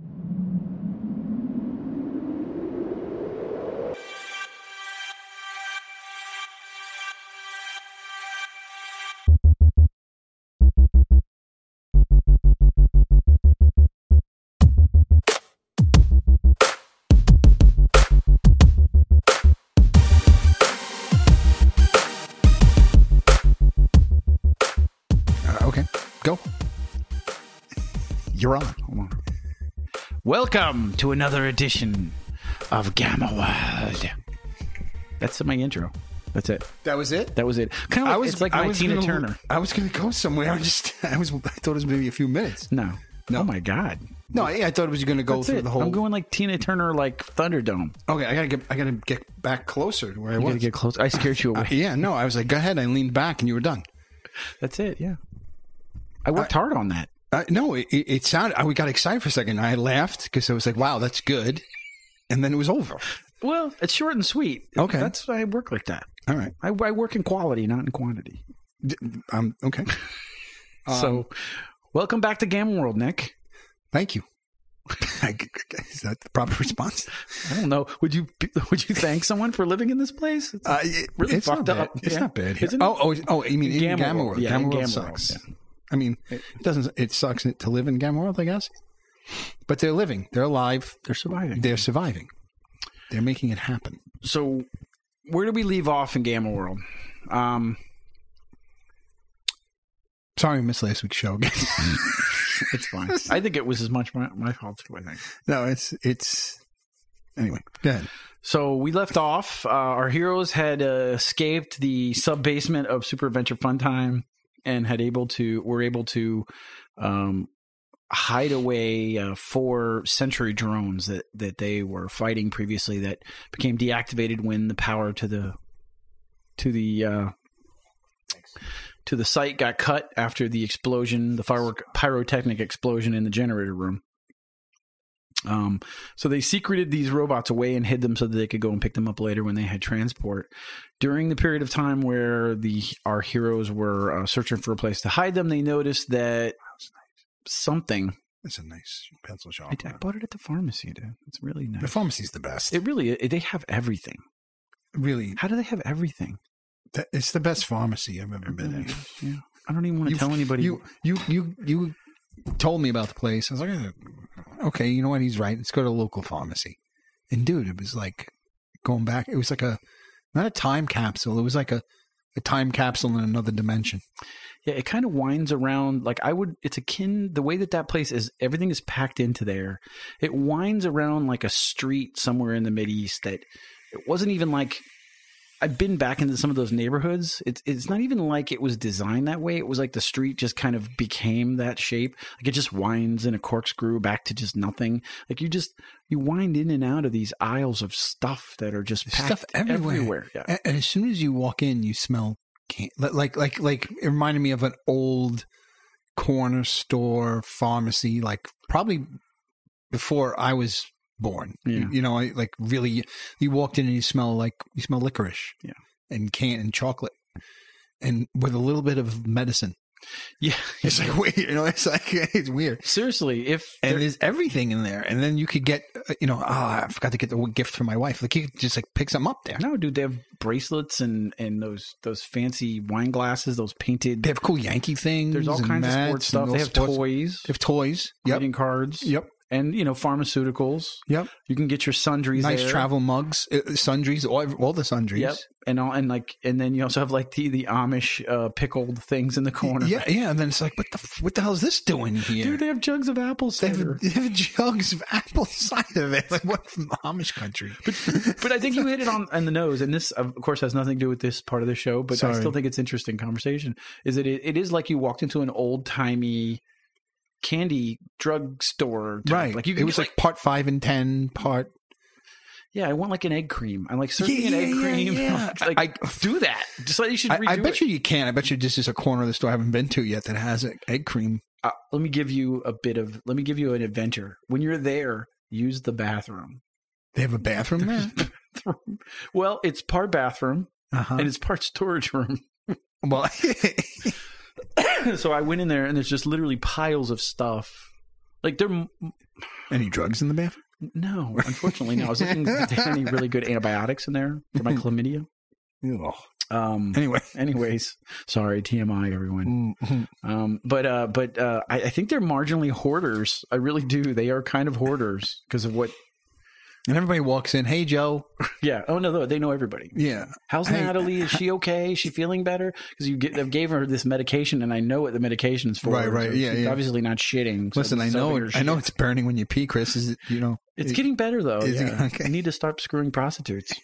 you Welcome to another edition of Gamma World. That's my intro. That's it. That was it. That was it. Kind of like, it's like I my was Tina gonna- Turner. I was going to go somewhere. I just, I was, I thought it was maybe a few minutes. No. No. Oh my God. No, yeah, I thought it was going to go That's through it. the whole. I'm going like Tina Turner, like Thunderdome. okay, I gotta get, I gotta get back closer to where I You was. gotta get close. I scared you away. Uh, yeah, no, I was like, go ahead. I leaned back, and you were done. That's it. Yeah. I worked hard on that. Uh, no, it, it sounded. I, we got excited for a second. I laughed because I was like, "Wow, that's good," and then it was over. Well, it's short and sweet. Okay. That's I work like that. All right, I, I work in quality, not in quantity. um, okay. so, welcome back to Gamma World, Nick. Thank you. Is that the proper response? I don't know. Would you would you thank someone for living in this place? It's Uh, it- really it's fucked not bad. It's Yeah. not bad. Here. Isn't it? Oh, oh, oh, you mean Gamma Gamma, World. World? Yeah, Gamma in World Gamma sucks. World, I mean, it doesn't. It sucks to live in Gamma World, I guess. But they're living. They're alive. They're surviving. They're surviving. They're making it happen. so, where do we leave off in Gamma World? Um, Sorry, I missed last week's show again. it's fine. I think it was as much my, my fault too. I think. no, it's it's. Anyway, go ahead. So we left off. Uh, our heroes had uh, escaped the sub basement of Super Adventure Fun Time and had able to were able to um, hide away uh, four Century drones that that they were fighting previously that became deactivated when the power to the to the uh, to the site got cut after the explosion, the firework pyrotechnic explosion in the generator room. Um, so they secreted these robots away and hid them so that they could go and pick them up later when they had transport. During the period of time where the our heroes were uh, searching for a place to hide them, they noticed that something. It's a nice pencil I, sharpener. I bought it at the pharmacy, dude. It's really nice. The pharmacy's the best. it really they have everything. really, How do they have everything? that- it's the best pharmacy I've ever been in. Yeah, I don't even want to You've- tell anybody. You, you, you, you told me about the place. I was like, "Eh, okay, you know what? He's right. Let's go to a local pharmacy. And dude, it was like going back. It was like a not a time capsule. It was like a a time capsule in another dimension. Yeah, it kind of winds around like I would. It's akin the way that that place is. Everything is packed into there. It winds around like a street somewhere in the mid east. That it wasn't even like. I've been back into some of those neighborhoods. It's it's not even like it was designed that way. It was like the street just kind of became that shape. Like it just winds in a corkscrew back to just nothing. Like you just you wind in and out of these aisles of stuff that are just packed stuff everywhere. Yeah. And, and as soon as you walk in, you smell can- like like like it reminded me of an old corner store pharmacy, like probably before I was born. Yeah. You, you know, I, like really, you walked in and you smell like you smell licorice, Yeah. and can and chocolate, and with a little bit of medicine. Yeah. It's like weird, you know. It's like it's weird. Seriously, if And there- there's everything in there, and then you could get, uh, you know, ah, I forgot to get the gift for my wife. Like you could just like pick something up there. No, dude, they have bracelets and and those those fancy wine glasses, those painted. They have cool Yankee things. There's all kinds of sports stuff. They have sports- toys, They have toys. Yep. greeting cards, Yep. And you know pharmaceuticals. Yep. You can get your sundries. Nice there. travel mugs, uh, sundries, all, all the sundries. Yep, and all and like and then you also have like the the Amish uh, pickled things in the corner. Yeah, yeah. And then it's like, what the what the hell is this doing here? dude, they have jugs of apple they, cider. have, they have jugs of apple cider. There. Like what from Amish country? but I think you hit it on, on the nose, and this, of course, has nothing to do with this part of the show. But I still think it's interesting conversation. Is that it, it is like you walked into an old timey candy drug store, type. right. Like you, it was get, like, part five and ten. Part yeah, I want like an egg cream. I'm like serving an egg yeah, cream. yeah. like, I- do that. Just like you should. I, I bet it. you you can. I bet you this is a corner of the store I haven't been to yet that has a egg cream. Uh, let me give you a bit of. Let me give you an adventure. When you're there, use the bathroom. They have a bathroom there. well, it's part bathroom Uh-huh. and it's part storage room. Well, so I went in there and there's just literally piles of stuff Like there Any drugs in the bathroom? no, unfortunately, no. I was looking if there any really good antibiotics in there for my chlamydia. Um, Anyway. anyways, sorry, TMI, everyone. Um, but uh, but uh, I, I think they're marginally hoarders. I really do. They are kind of hoarders because of what. And everybody walks in. Hey, Joe. Yeah. Oh no, they know everybody. Yeah. How's Hey, Natalie? Is she okay? Is she feeling better? Because you get, gave her this medication, and I know what the medication is for. Right, right. Yeah, she's yeah. Obviously not shitting. so Listen, I know. I know it's burning when you pee, Chris. Is it? You know. It's it- getting better though. Yeah. Okay. I need to start screwing prostitutes.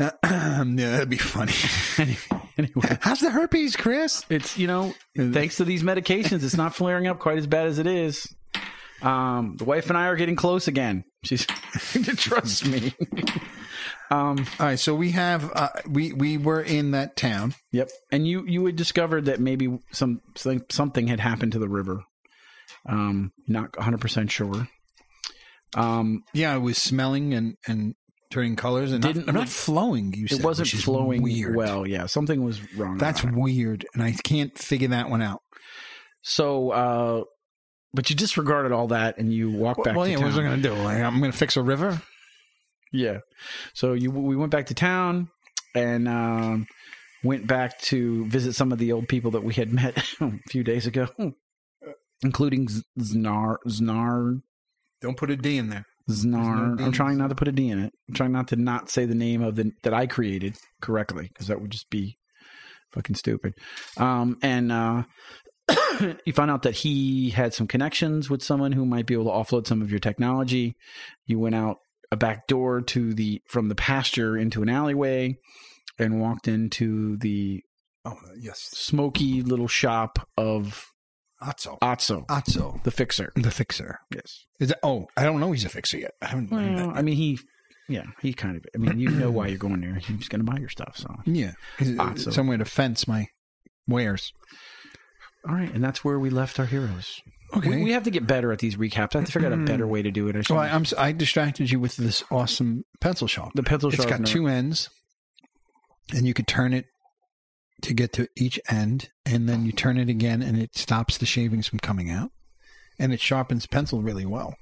yeah, that'd be funny. anyway, How's the herpes, Chris? it's you know thanks to these medications, it's not flaring up quite as bad as it is. Um, the wife and I are getting close again. She's trust me. um, All right, so we have uh, we we were in that town. yep. And you you had discovered that maybe some some- something had happened to the river. Um, not 100 percent sure. Um, Yeah, I was smelling and and turning colors and Didn't- not, not flowing. You said it wasn't flowing Weird. well. Yeah, something was wrong. That's weird, and I can't figure that one out. so. Uh, but you disregarded all that and you walked back well, to yeah, town. what was I going to do? Like, I'm going to fix a river. Yeah. So you we went back to town and um, went back to visit some of the old people that we had met a few days ago, including Znar Znar Don't put a D in there. Znar. I'm trying not to put a D in it. I'm trying not to not say the name of the that I created correctly because that would just be fucking stupid. Um, and uh, you found out that he had some connections with someone who might be able to offload some of your technology. You went out a back door to the from the pasture into an alleyway and walked into the Oh yes, smoky little shop of Otso. Otso, Otso, the fixer. the fixer. Yes. Is that? Oh, I don't know. He's a fixer yet. I haven't. Well, I mean, he, yeah, he kind of. I mean, you know why you're going there. He's going to buy your stuff. So, yeah, somewhere to fence my wares. All right, and that's where we left our heroes. Okay. We, we have to get better at these recaps. I have to figure out a better way to do it. I just well, I, I'm. s- I distracted you with this awesome pencil sharpener. the pencil It's got two ends, and you could turn it to get to each end, and then you turn it again, and it stops the shavings from coming out, and it sharpens pencil really well.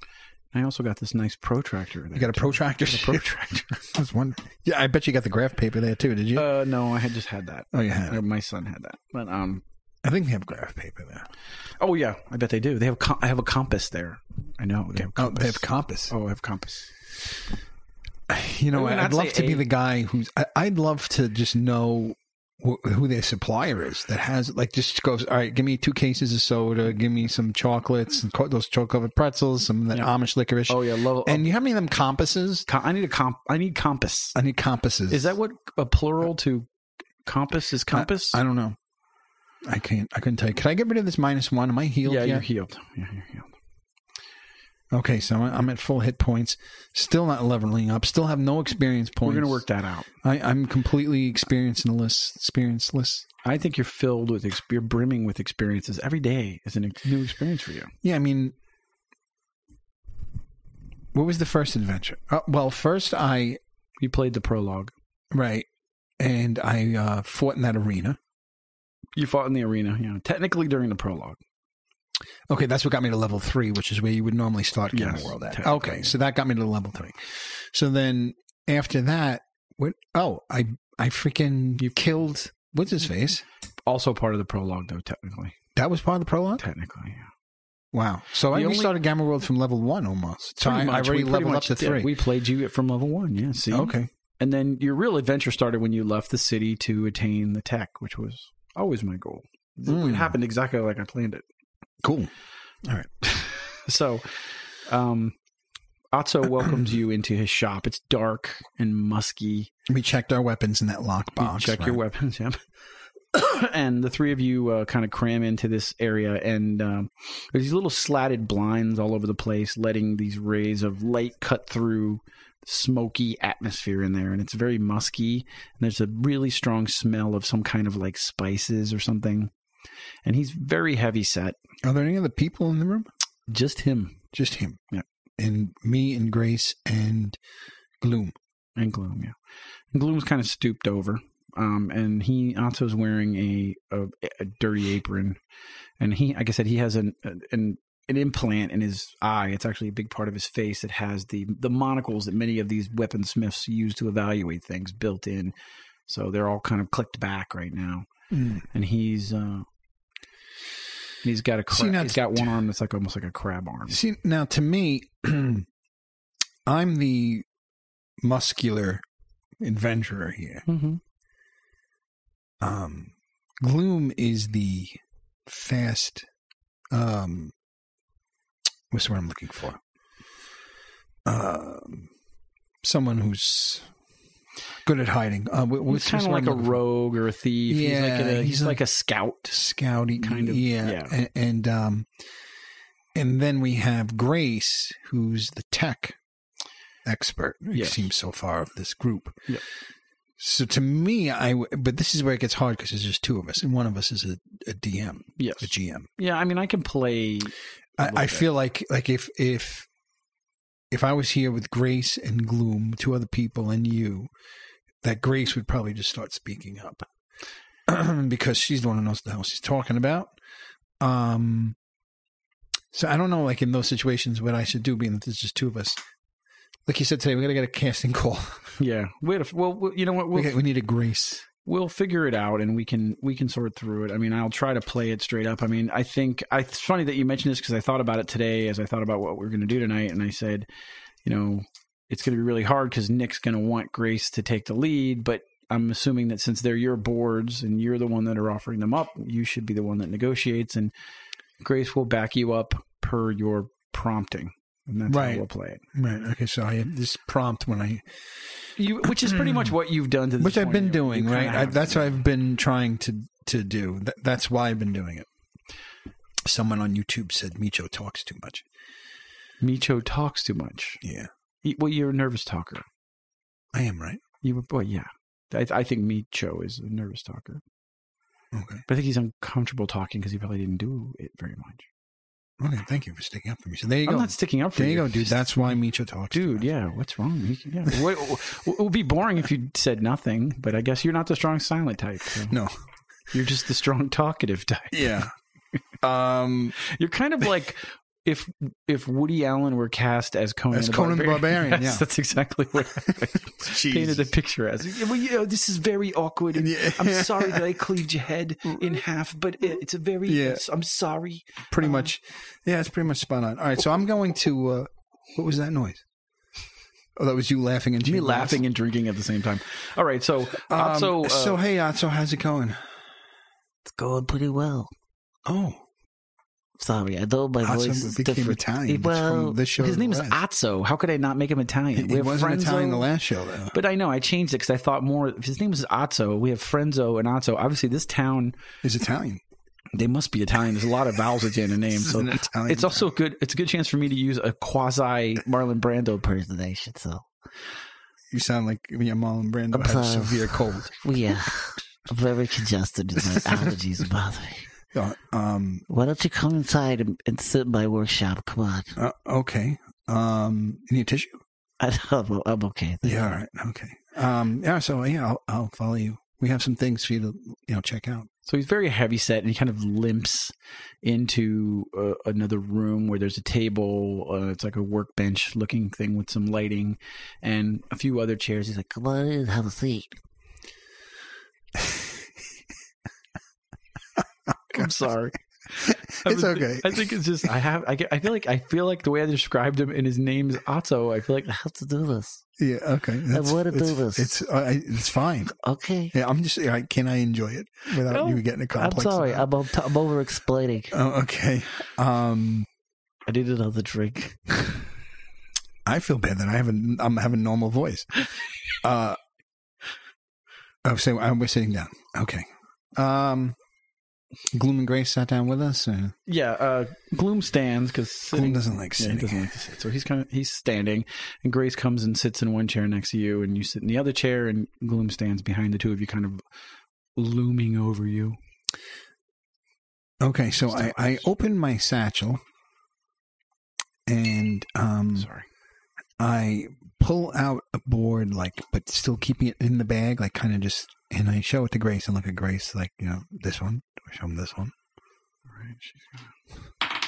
I also got this nice protractor. You got a protractor. a protractor. I was wondering. Yeah, I bet you got the graph paper there too. Did you? uh, no, I had just had that. oh, you had. Uh, it. My son had that, but um. I think they have graph paper there. Oh yeah, I bet they do. They have. Com- I have a compass there. I know. They have Oh, compass. they have compass. Oh, I have compass. You know, I I'd love to be the guy who's. I, I'd love to just know wh- who their supplier is that has like just goes. All right, give me two cases of soda. Give me some chocolates and co- those chocolate pretzels. Some of that Yeah. Amish licorice. Oh yeah, love. and oh. you have any of them compasses? Com- I need a comp. I need compass. I need compasses. Is that what a plural to compass is? Compass. I, I don't know. I can't. I couldn't tell you. Can I get rid of this minus one? Am I healed yeah, yet? you're healed. Yeah, you're healed. Okay, so I'm I'm at full hit points. Still not leveling up. Still have no experience points. We're gonna work that out. I, I'm completely experienceless. Experienceless. I think you're filled with, you're brimming with experiences. Every day is a new experience for you. Yeah, I mean, what was the first adventure? Uh, well, first I You played the prologue. right, and I uh, fought in that arena. You fought in the arena. Yeah, technically during the prologue. Okay, that's what got me to level three, which is where you would normally start Game Yes, World at. Okay, so that got me to level three. So then after that, what? Oh, I I freaking you killed what's his face? Also part of the prologue, though. Technically, That was part of the prologue. technically, yeah. Wow. So I The only- restarted Gamma World from level one almost. So I, Pretty I already leveled up to did. three. We played you from level one. Yeah. See. okay. And then your real adventure started when you left the city to attain the tech, which was always my goal. Mm. It happened exactly like I planned it. Cool. All right. so, um, Otso welcomes you into his shop. It's dark and musky. We checked our weapons in that You lockbox. check your weapons, yep. and the three of you uh, kind of cram into this area, and um, there's these little slatted blinds all over the place, letting these rays of light cut through smoky atmosphere in there, and it's very musky. And there's a really strong smell of some kind of like spices or something. And he's very heavy set. Are there any other people in the room? Just him Just him. Yeah. And me and Grace and Glume. and Glume, yeah. And Glume's kind of stooped over, um, and he Otto's wearing a, a a dirty apron, and he, like I said, he has an an an implant in his eye. It's actually a big part of his face that has the the monocles that many of these weaponsmiths use to evaluate things built in. So they're all kind of clicked back right now, and he's uh, he's got a See, crab, now he's got one arm that's like almost like a crab arm. See, now to me, I'm the muscular adventurer here. Mm-hmm. Um, Glume is the fast. Um, what's the word I'm looking for? Um, someone who's good at hiding. Uh, what's He's kind of like a rogue or a thief. he's like Yeah, a, he's, he's like a- a scout. scouty kind of, yeah, yeah. And, and um and then we have grace who's the tech expert it Yes. seems so far of this group Yep. So to me I but this is where it gets hard because there's just two of us and one of us is a, a dm Yes. a gm Yeah, I mean, I can play. I, I feel like like if if if i was here with grace and Glume two other people and you that grace would probably just start speaking up because she's the one who knows what the hell she's talking about um so i don't know like in those situations what i should do being that there's just two of us like you said today we gotta get a casting call Yeah, wait. A, well, we- you know what? we, We'll got- we need a grace we'll figure it out, and we can we can sort through it. I mean, I'll try to play it straight up. I mean, I think I, it's funny that you mentioned this because I thought about it today as I thought about what we are going to do tonight, and I said, you know, it's going to be really hard because Nick's going to want Grace to take the lead, but I'm assuming that since they're your boards and you're the one that are offering them up, you should be the one that negotiates, and Grace will back you up per your prompting. And that's Right. how we'll play it. right okay so i had this prompt when i You, which is pretty much what you've done to this which i've been You- doing you right I, that's to. what i've been trying to to do Th- that's why i've been doing it someone on youtube said Meecho talks too much Meecho talks too much. yeah Y- Well, you're a nervous talker. i am right You were, well, yeah. I, I think Meecho is a nervous talker, okay but I think he's uncomfortable talking because he probably didn't do it very much. Okay, thank you for sticking up for me. So there you I'm go. not sticking up for There you There you, go, dude. That's why Meecho talks. dude. Yeah, what's wrong? Yeah. It would be boring if you said nothing, but I guess you're not the strong silent type. so No. You're just the strong talkative type. Yeah. um, You're kind of like if if Woody Allen were cast as Conan, As the Conan the Barbarian. Barbarian, Yes, yeah. that's exactly what I painted the picture as. Yeah, Well, you know, this is very awkward. And Yeah. I'm sorry that I cleaved your head in half, but it- it's a very. Yeah. I'm sorry. pretty Um, much. Yeah, it's pretty much spot on. All right, so I'm going to. Uh, what was that noise? Oh, that was you laughing and Me Jane laughing and drinking at the same time. All right, so Um, Otso, uh, so hey, Otso, how's it going? It's going pretty well. Oh, Sorry, I know my voice is became different. Italian. Well, this show. his name is last. Otso. How could I not make him Italian? He wasn't Italian the last show though. But I know I changed it because I thought more. If his name is Otso, we have Frenzo and Otso. Obviously, this town is Italian. they must be Italian. There's a lot of vowels at the end of the name, so it's also good. It's a good chance for me to use a quasi Marlon Brando person. Impersonation, so you sound like you're Marlon Brando I'm has a severe cold. we uh, I'm very congested my allergies bother me. Uh, um. Why don't you come inside and, and sit in my workshop? Come on. uh, okay. Um. You need a tissue? I know, I'm okay. thank Yeah. you. All right. Okay. Um. Yeah. So yeah, I'll, I'll follow you. We have some things for you to you know check out. So he's very heavy set, and he kind of limps into uh, another room where there's a table. Uh, it's like a workbench looking thing with some lighting and a few other chairs. He's like, Come on in, have a seat. "I'm sorry." I It's okay. I think it's just I have I, get, I feel like I feel like the way I described him and his name is Otto. I feel like I have to do this. Yeah. Okay. That's, wanna do this. It's uh, I- it's fine. Okay. Yeah. I'm just. I can I enjoy it without No, you getting a I'm complex. sorry. about it? I'm, I'm over explaining. Oh, okay. Um. I need another drink. I feel bad that I haven't. I'm having normal voice. Uh. Oh, so we're sitting down. Okay. Um. Glume and Grace sat down with us. Or yeah. Uh, Glume stands because Glume doesn't like Yeah, he sitting. doesn't like to sit. So he's kind of he's standing, and Grace comes and sits in one chair next to you, and you sit in the other chair, and Glume stands behind the two of you, kind of looming over you. Okay, so I, I opened my satchel and um Sorry. I pull out a board like but still keeping it in the bag, like kind of just and I show it to Grace and look at Grace like, you know, this one. Do I show him this one? All right, she's gonna.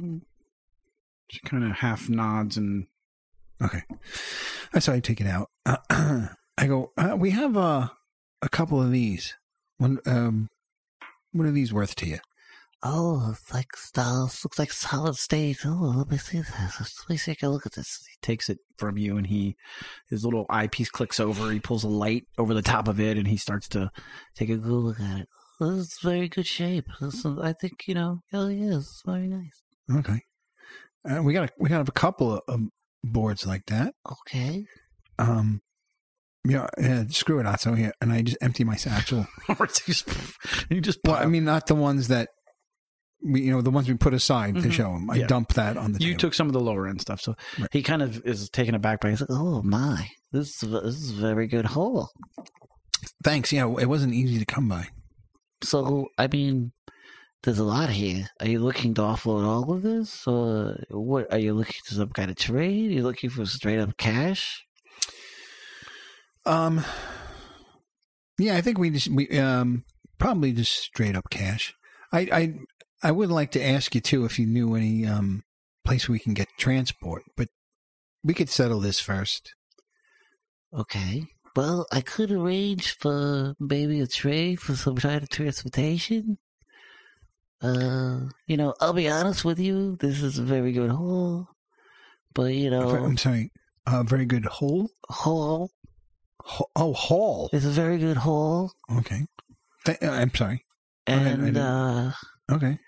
Mm. She kind of half nods and Okay. How I take it out. I go, uh, we have uh, a couple of these. One, um, what are these worth to you? Oh, it's like stars. Looks like solid state. Oh, let me see this. Let me take a look at this. he takes it from you and he his little eyepiece clicks over. He pulls a light over the top of it and he starts to Take a good look at it. This is very good shape. This is, I think you know. Hell yeah, it's very nice. Okay. Uh, we got a, we got a couple of um, boards like that. Okay. Um, yeah, yeah, screw it, Otto. Here, and I just empty my satchel. or just you just Well, I mean, not the ones that we, you know, the ones we put aside to Mhm. show him. I Yeah. dump that on the you table. took some of the lower end stuff, so Right. he kind of is taken aback by. He's like, Oh my, this is this is a very good hole. Thanks. Yeah, it wasn't easy to come by. So I mean, there's a lot here. Are you looking to offload all of this, or what? Are you looking to some kind of trade? Are you looking for straight up cash? Um, yeah, I think we just we um probably just straight up cash. I I I would like to ask you too if you knew any um place we can get transport, but we could settle this first. Okay. Well, I could arrange for maybe a trade for some kind of transportation. Uh, you know, I'll be honest with you. This is a very good haul, but you know, I'm sorry. A very good hole. haul. Ho- oh, haul. It's a very good haul, Okay. Th- uh, I'm sorry. and uh, Okay.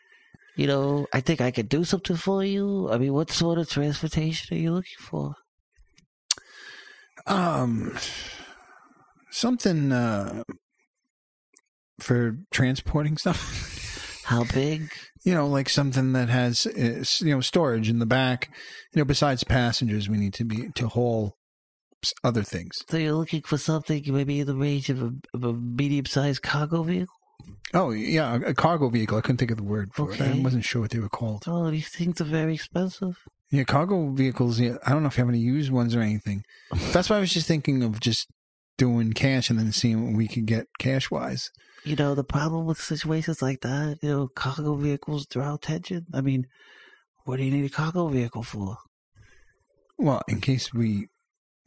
You know, I think I could do something for you. I mean, what sort of transportation are you looking for? Um, something uh for transporting stuff. How big? you know, like something that has you know storage in the back. You know, besides passengers, we need to be to haul other things. So you're looking for something maybe in the range of a, of a medium-sized cargo vehicle? Oh yeah, a, cargo vehicle. I couldn't think of the word for it. I wasn't sure what they were called. Oh, these things are very expensive. Yeah, cargo vehicles. Yeah, I don't know if you have any used ones or anything. That's why I was just thinking of just doing cash and then seeing what we could get cash wise. You know, the problem with situations like that, you know, cargo vehicles draw attention. I mean, what do you need a cargo vehicle for? Well, in case we,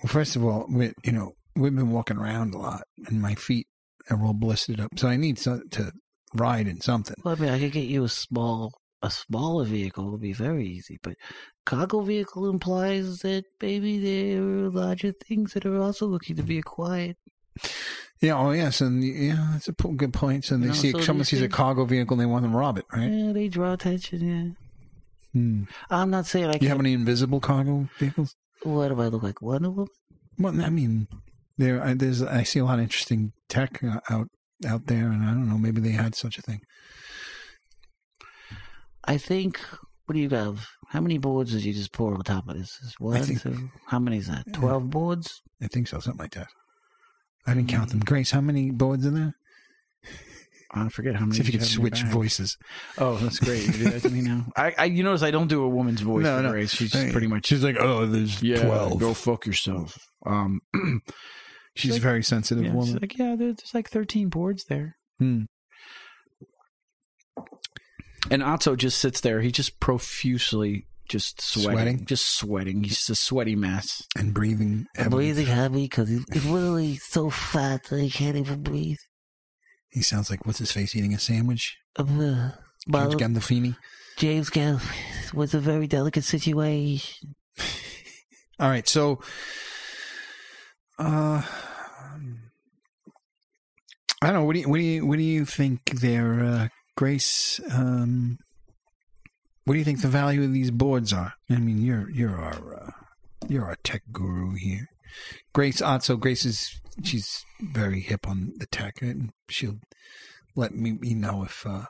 well, first of all, we you know we've been walking around a lot, and my feet are all it up, so I need some, to ride in something. Well, I mean, I could get you a small, a smaller vehicle would be very easy, but cargo vehicle implies that maybe there are larger things that are also looking to be acquired. Yeah, oh yes, and yeah, that's a good point. So they know, see so someone sees a cargo vehicle, and they want to rob it, right? Yeah, they draw attention. Yeah, Hmm. I'm not saying I You have any invisible cargo vehicles? what do I look like? Wonder Woman? Well, I mean, there, I, there's, I see a lot of interesting tech uh, out out there, and I don't know, maybe they had such a thing. I think. What do you have? How many boards did you just pour on top of this? Is one, think- two? How many is that? Twelve boards? I think so, something like that. I didn't count them. Grace, how many boards are there? I forget how many. See if you could have in your switch voices. Oh, that's great. You do that to me now. I, I, you notice I don't do a woman's voice. No, no. Grace. She's Hey, pretty much She's like, oh, there's yeah. twelve. Go fuck yourself. Um, She's like- a very sensitive yeah, woman. she's like, yeah, there's like 13 boards there. Hmm. And Otto just sits there. He just profusely just sweating, Sweating? just sweating. He's just a sweaty mess. And breathing I'm heavily. breathing heavy because he's, he's literally so fat that he can't even breathe. He sounds like what's his face eating a sandwich. Uh, James well, Gandolfini. James Gale was a very delicate situation. All right, so uh I don't know, what do you what do you what do you think there, uh Grace? Um what do you think the value of these boards are? I mean you're you're our uh, you're our tech guru here. Grace Otso, Grace is she's very hip on the tech and she'll let me, me know if uh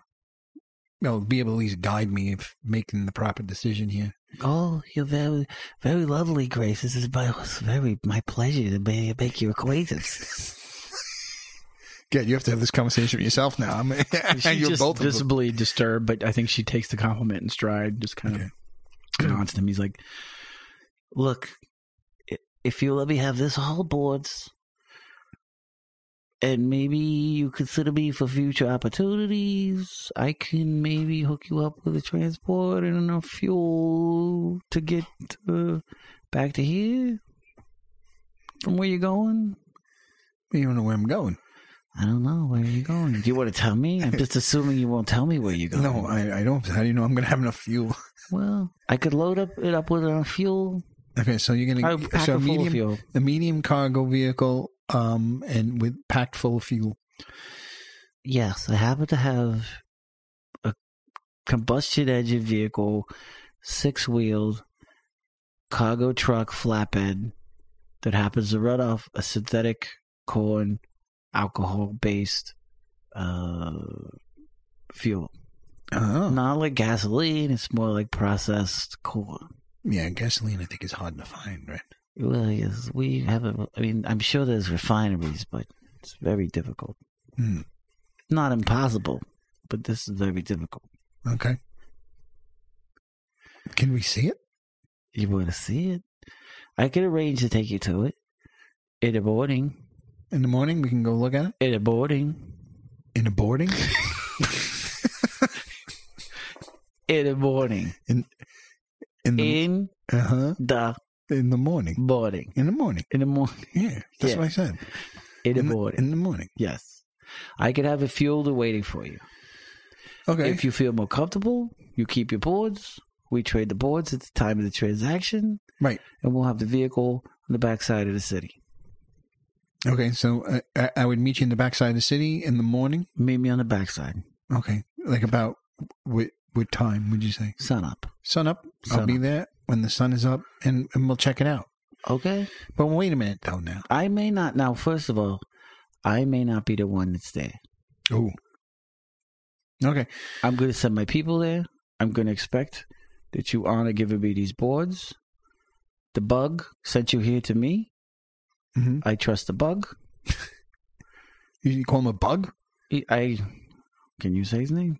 well, be able to at least guide me if making the proper decision here. Oh, you're very, very lovely, Grace. This is my, very my pleasure to be, make your acquaintance. Good. You have to have this conversation with yourself now. I'm, She's you're just both visibly disturbed, but I think she takes the compliment in stride. Just kind Okay. of nods to him. He's like, Look, if you let me have this all boards, and maybe you consider me for future opportunities. I can maybe hook you up with a transport and enough fuel to get uh, back to here from where you're going. You don't know where I'm going. I don't know where you're going. Do you want to tell me? I'm just assuming you won't tell me where you're going. No, I, I don't. How do you know I'm going to have enough fuel? Well, I could load up it up with enough fuel. Okay, so you're going to so of medium fuel. a medium cargo vehicle, um, and with packed full of fuel. Yes, I happen to have a combustion engine vehicle, six wheeled cargo truck flatbed that happens to run off a synthetic corn alcohol based uh, fuel. Oh, Not like gasoline, it's more like processed corn. yeah, gasoline I think is hard to find, right? Well, yes, we haven't. I mean, I'm sure there's refineries, but it's very difficult. Hmm. Not impossible, but this is very difficult. Okay. Can we see it? You want to see it? I could arrange to take you to it in the morning. In the morning, we can go look at it. In the boarding. In the boarding? In the morning. in the In uh huh. the In the morning. morning. In the morning. In the morning. Yeah, that's Yeah. what I said. In the in, morning. in the morning. yes. I could have a and waiting for you. Okay. If you feel more comfortable, you keep your boards. We trade the boards at the time of the transaction, right. and we'll have the vehicle on the backside of the city. Okay. So uh, I, I would meet you in the backside of the city in the morning. Meet me on the backside. Okay. Like about what what time would you say? Sun up. Sun up. I'll Sun be up. there when the sun is up, and, and we'll check it out. Okay? But wait a minute, though. Now. I may not. Now, first of all, I may not be the one that's there. Oh. Okay. I'm going to send my people there. I'm going to expect that you honor giving me these boards. The bug sent you here to me. Hmm I trust the bug. You, call him a bug? He- I can you say his name?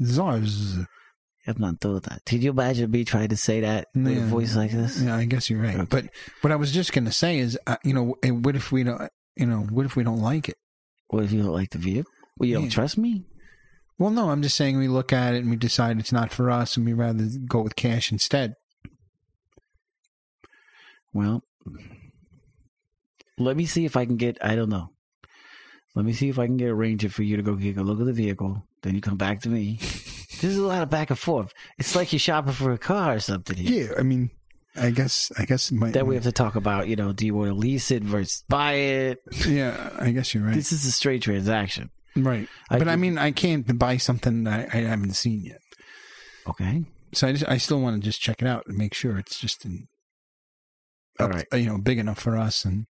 Zars. I've not thought that. Did you imagine me trying to say that with a voice like this? Yeah, I guess you're right. Okay. But what I was just gonna say is, uh, you know, what if we don't? You know, what if we don't like it? What if you don't like the vehicle? Well, you don't Yeah. trust me? Well, no, I'm just saying we look at it and we decide it's not for us, and we rather go with cash instead. Well, let me see if I can get. I don't know. Let me see if I can get a ranger for you to go take a look at the vehicle. Then you come back to me. This is a lot of back and forth. It's like you're shopping for a car or something. Here. Yeah, I mean, I guess, I guess, my, Then we have to talk about, you know, do you want to lease it versus buy it? yeah, I guess you're right. This is a straight transaction. right, I but I mean, I can't buy something that I, I haven't seen yet. Okay. So I just, I still want to just check it out and make sure it's just in, All up- right. you know, big enough for us. And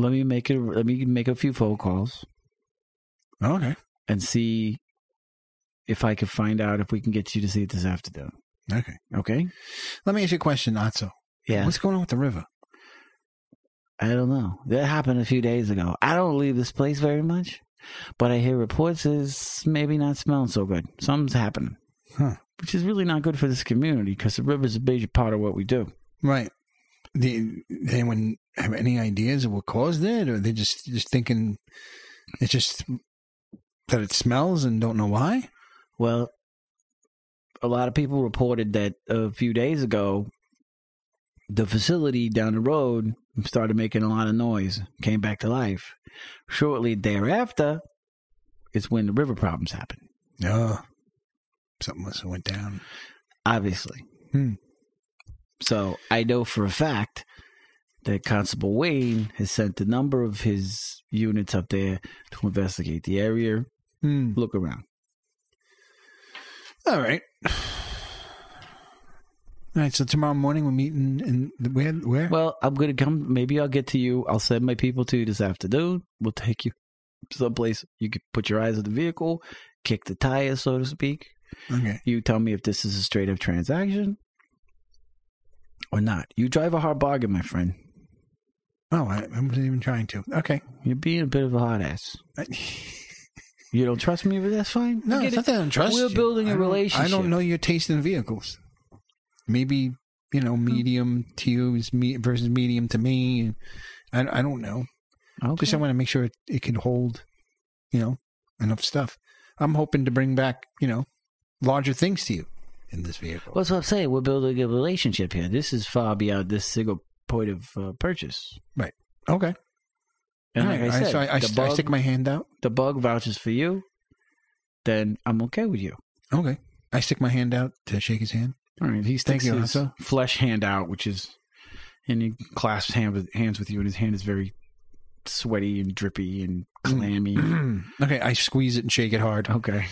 Let me make it. Let me make a few phone calls okay, and see if I can find out if we can get you to see it this afternoon. okay. Okay. Let me ask you a question, Otso. Yeah. What's going on with the river? I don't know. That happened a few days ago. I don't leave this place very much, but I hear reports is maybe not smelling so good. Something's happening, Huh. which is really not good for this community because the river's a major part of what we do. Right. The, anyone have any ideas of what caused it, or they just just thinking it's just that it smells and don't know why? Well, a lot of people reported that a few days ago, the facility down the road started making a lot of noise, came back to life. Shortly thereafter, is when the river problems happened. No, something must have went down. obviously. Hmm. So I know for a fact that Constable Wayne has sent a number of his units up there to investigate the area, Hmm. look around. All right. All right. So tomorrow morning we're meeting in the, where? Where? Well, I'm gonna come. Maybe I'll get to you. I'll send my people to you this afternoon. We'll take you someplace you can put your eyes on the vehicle, kick the tires, so to speak. okay. You tell me if this is a straight up transaction or not. You drive a hard bargain, my friend. Oh, I, I wasn't even trying to. Okay. You're being a bit of a hot ass. I- You don't trust me, but that's fine. No, it's it. not that I don't trust We're you. building a I relationship. I don't know your taste in vehicles. Maybe you know hmm. medium to you is me versus medium to me. I, I don't know. Okay. Just I want to make sure it, it can hold, you know, enough stuff. I'm hoping to bring back, you know, larger things to you in this vehicle. Well, that's what I'm saying. We're building a relationship here. This is far beyond this single point of uh, purchase. okay. And All like right. I said, so I, I, the, I bug, stick my hand out. the bug vouches for you, then I'm okay with you. Okay. I stick my hand out to shake his hand. All right. He sticks you, his Asa. flesh hand out, which is, and he clasps hand with, hands with you, and his hand is very sweaty and drippy and clammy. okay. I squeeze it and shake it hard. okay.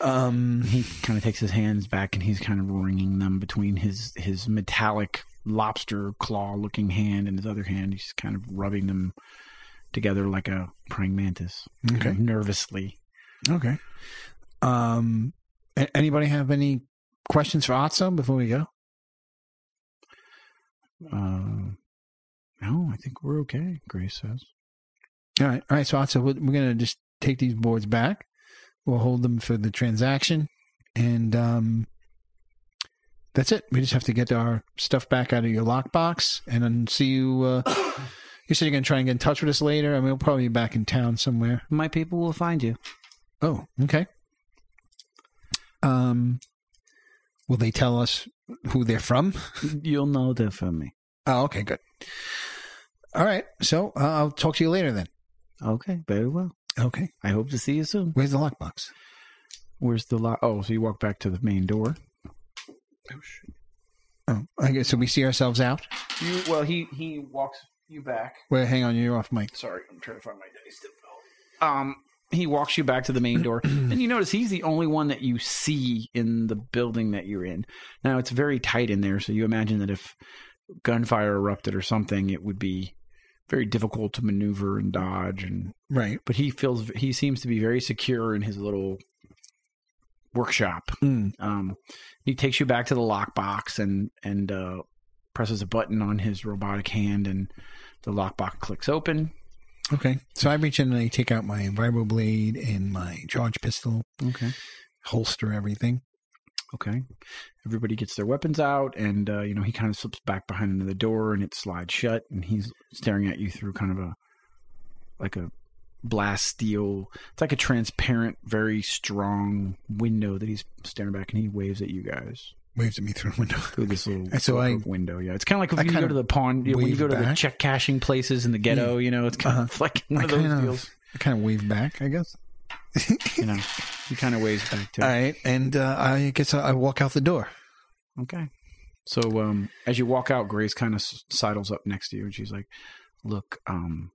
Um. He kind of takes his hands back and he's kind of wringing them between his his metallic lobster claw looking hand and his other hand. He's kind of rubbing them together like a praying mantis, kind Okay. of nervously. Okay. Um. Anybody have any questions for Otso before we go? Uh, no, I think we're okay. Grace says. All right. All right. So, Otso, we're, we're gonna just take these boards back. We'll hold them for the transaction, and um, that's it. We just have to get our stuff back out of your lockbox, and then see you. Uh, you said you're gonna try and get in touch with us later. I mean, we'll probably be back in town somewhere. My people will find you. Oh, okay. Um, will they tell us who they're from? You'll know that from me. Oh, okay, good. All right. So uh, I'll talk to you later then. Okay, very well. Okay. I hope to see you soon. Where's the lockbox? Where's the lock? Oh, so you walk back to the main door. Oh, I guess so. We see ourselves out. You well, he he walks you back. Wait, hang on. You're off mic. Sorry, I'm trying to find my dice. Um, he walks you back to the main door, and you notice he's the only one that you see in the building that you're in. Now it's very tight in there, so you imagine that if gunfire erupted or something, it would be very difficult to maneuver and dodge. And Right. but he feels he seems to be very secure in his little workshop. Mm. Um, he takes you back to the lockbox and and uh, presses a button on his robotic hand, and the lockbox clicks open. Okay. So I reach in and I take out my vibroblade and my charge pistol, Okay. holster everything. Okay. Everybody gets their weapons out, and uh, you know he kind of slips back behind into the door, and it slides shut, and he's staring at you through kind of a like a blast steel. It's like a transparent, very strong window that he's staring back, and he waves at you guys Waves at me through the window. through this little so I- window. Yeah, it's kind of like if you go to the pawn, you know, when you go to the check cashing places in the ghetto. You know, it's kind of like one I of those kind of- deals. I kind of wave back, I guess. You know, he kind of waves back too. All right. And uh, I guess I walk out the door. Okay. So um, as you walk out, Grace kind of sidles up next to you, and she's like, "Look, um,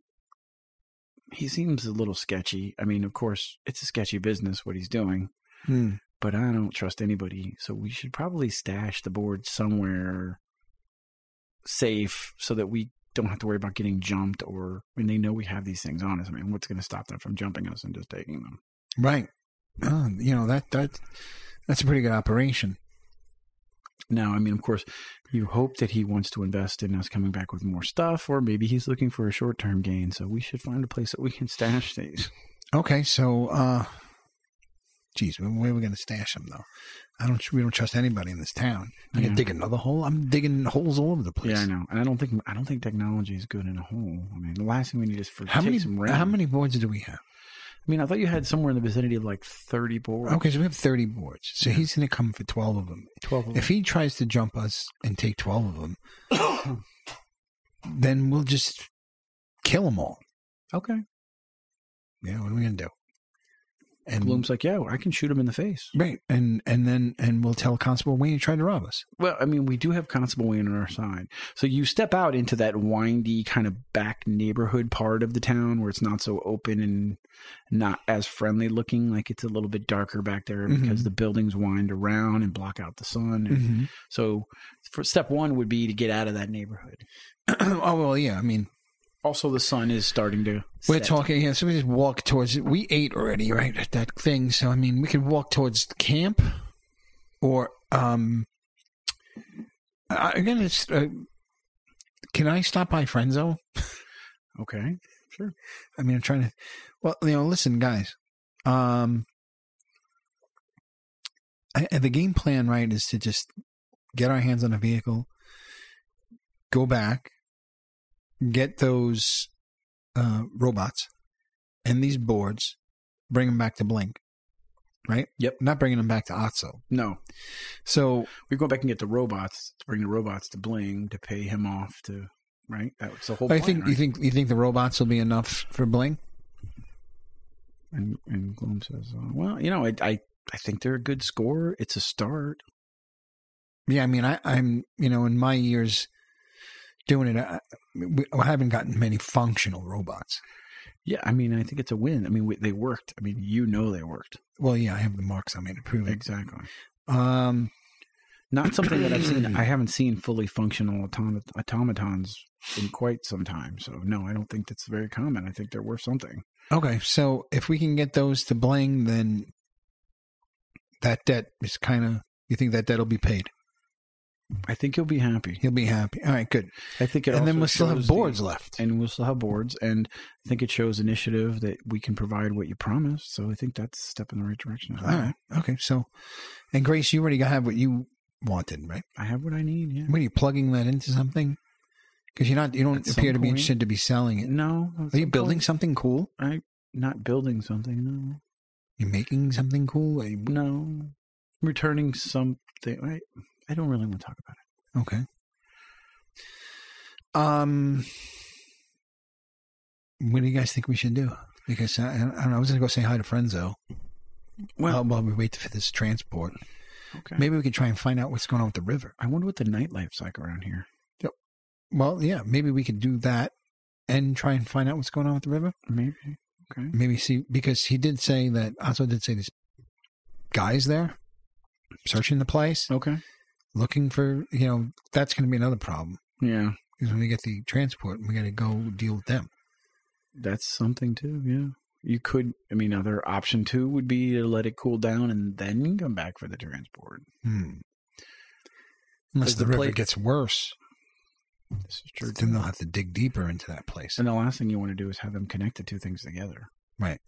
he seems a little sketchy. I mean, of course, it's a sketchy business what he's doing, Hmm. but I don't trust anybody. So we should probably stash the board somewhere safe so that we don't have to worry about getting jumped or when they know we have these things on us. I mean, what's going to stop them from jumping us and just taking them? Right. Oh, you know that that that's a pretty good operation. Now, I mean, of course, you hope that he wants to invest in us coming back with more stuff, or maybe he's looking for a short term gain. So we should find a place that we can stash these. Okay, so uh, geez, where are we going to stash them though? I don't. We don't trust anybody in this town. I can dig another hole. I'm digging holes all over the place. Yeah, I know, and I don't think I don't think technology is good in a hole. I mean, the last thing we need is for How many? How many boards do we have? I mean, I thought you had somewhere in the vicinity of like thirty boards. Okay, so we have thirty boards. So he's going to come for twelve of them. twelve. Of If he tries to jump us and take twelve of them, then we'll just kill them all. okay. Yeah, what are we going to do? And Glume's like, yeah, I can shoot him in the face. right, and and then and we'll tell Constable Wayne to try to rob us. Well, I mean, we do have Constable Wayne on our side. So you step out into that windy kind of back neighborhood part of the town where it's not so open and not as friendly looking. Like it's a little bit darker back there because Mhm. the buildings wind around and block out the sun. And Mm-hmm. So for step one would be to get out of that neighborhood. oh well, yeah. I mean, Also, the sun is starting to. We're set. talking, here, So we just walk towards it. We ate already, right? At that thing. So I mean, we could walk towards the camp, or um, I- I'm gonna. Uh, can I stop by Friendzo? Okay. Sure. I mean, I'm trying to. Well, you know, listen, guys. Um, I, the game plan, right, is to just get our hands on a vehicle, go back, get those uh, robots and these boards, bring them back to Blink, right? Yep. Not bringing them back to Otso. No, So we go back and get the robots to bring the robots to Bling to pay him off to right. That's the whole. I plan, think you think you think the robots will be enough for Bling. And and Glume says, uh, "Well, you know, I, I I think they're a good score. It's a start. Yeah, I mean, I, I'm you know in my years doing it, I, we, haven't gotten many functional robots. Yeah, I mean, I think it's a win. I mean, we, they worked. I mean, you know, they worked Well, yeah, I have the marks on me to prove it. exactly. Um, Not something that I've seen. I haven't seen fully functional automat- automatons in quite some time. So no, I don't think that's very common. I think they're worth something. okay, so if we can get those to Bling, then that debt is kind of. You think that debt will be paid? I think you'll be happy. He'll be happy. All right, good. I think it and then we'll still have shows the- boards left. and we'll still have boards. And I think it shows initiative that we can provide what you promised. So I think that's a step in the right direction. All right. Okay. So, and Grace, you already have what you wanted, right? I have what I need. Yeah. What are you plugging that into something? Because you're not, you don't At appear to be point. interested to be selling it. No. Are you building something cool? I not building something. No. You're making something cool? You- No. Returning something. I I don't really want to talk about it. Okay. Um, what do you guys think we should do? Because I, I don't know. I was going to go say hi to Frenzo Well, while, while we wait for this transport. okay. Maybe we could try and find out what's going on with the river. I wonder what the nightlife's like around here. Yep. Well, yeah, maybe we could do that and try and find out what's going on with the river. Maybe. Okay. Maybe see because he did say that. Also, did say this guys there searching the place, Okay. Looking for. You know, that's going to be another problem Yeah. because when we get the transport, we got to go deal with them. That's something too. Yeah. You could. I mean, other option two would be to let it cool down and then come back for the transport. Hmm. Unless the, the river gets worse, This is true. then they'll have to dig deeper into that place. And the last thing you want to do is have them connect the two things together. Right.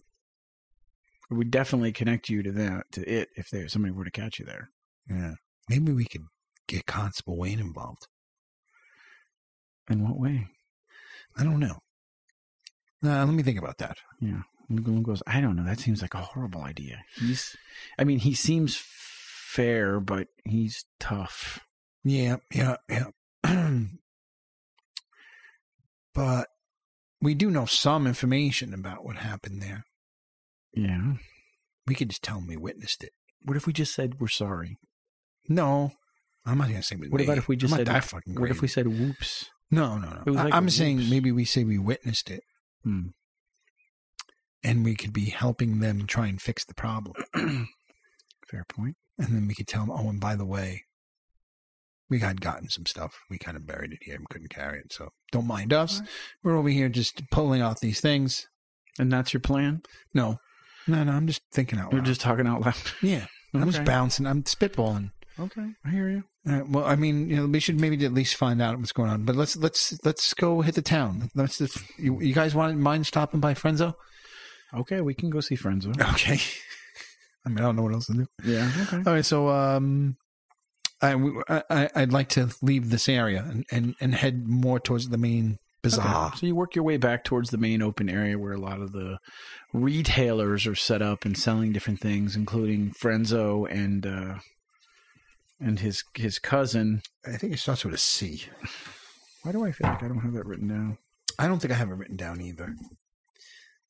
It would definitely connect you to that to it if there somebody were to catch you there. Yeah. Maybe we could get Constable Wayne involved. In what way? I don't know. Uh, let me think about that. Yeah. Glume goes, I don't know. That seems like a horrible idea. He's, I mean, he seems fair, but he's tough. Yeah, yeah, yeah. but we do know some information about what happened there. Yeah. We could just tell him we witnessed it. What if we just said we're sorry? No, I'm not going to say with What about if we just I'm said that fucking What if we said whoops? No, no, no. I- like I'm saying whoops. maybe we say we witnessed it, Hmm. and we could be helping them try and fix the problem. Fair point. And then we could tell them, oh, and by the way, we had gotten some stuff. We kind of buried it here and couldn't carry it. So don't mind us. We're over here just pulling out these things. And that's your plan? No, no, no. I'm just thinking out We're loud. just talking out loud. yeah. I'm just bouncing. I'm spitballing. Okay, I hear you. Right, well, I mean, you know, we should maybe at least find out what's going on. But let's let's let's go hit the town. Let's just. You, you guys want mind stopping by Frenzo? Okay, we can go see Frenzo. Okay. I mean, I don't know what else to do. Yeah. Okay. All right, so um, I, I I'd like to leave this area and, and, and head more towards the main bazaar. Okay. So you work your way back towards the main open area where a lot of the retailers are set up and selling different things, including Frenzo and uh, and his his cousin. I think it starts with a C. Why do I feel like I don't have that written down? I don't think I have it written down either.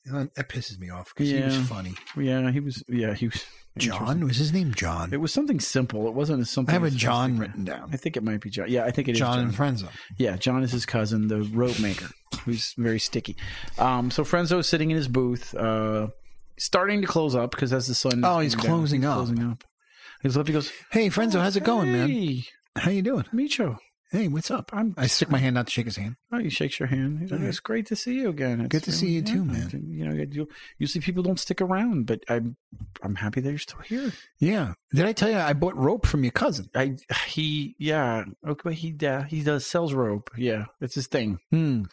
That pisses me off because he was funny. Yeah, he was. Yeah, he was. John was his name. John. It was something simple. It wasn't something. I have a John written down. I think it might be John. Yeah, I think it is John John. and Frenzo. Yeah, John is his cousin, the rope maker, who's very sticky. Um, so Frenzo is sitting in his booth, uh, starting to close up because as the sun. Oh, he's going down, closing he's up. Closing up. He goes. He goes, Hey, Frenzo, how's it going, man? Hey, How you doing? Meecho. Hey, what's up? I'm. I stick my hand out to shake his hand. Oh, he shakes your hand. He's like, it's great to see you again. It's Good to see you too, man. You know, you, usually people don't stick around, but I'm, I'm happy that you're still here. Yeah. Did I tell you I bought rope from your cousin? I, he, yeah, okay, he, uh, he does sells rope. Yeah, it's his thing. Hmm.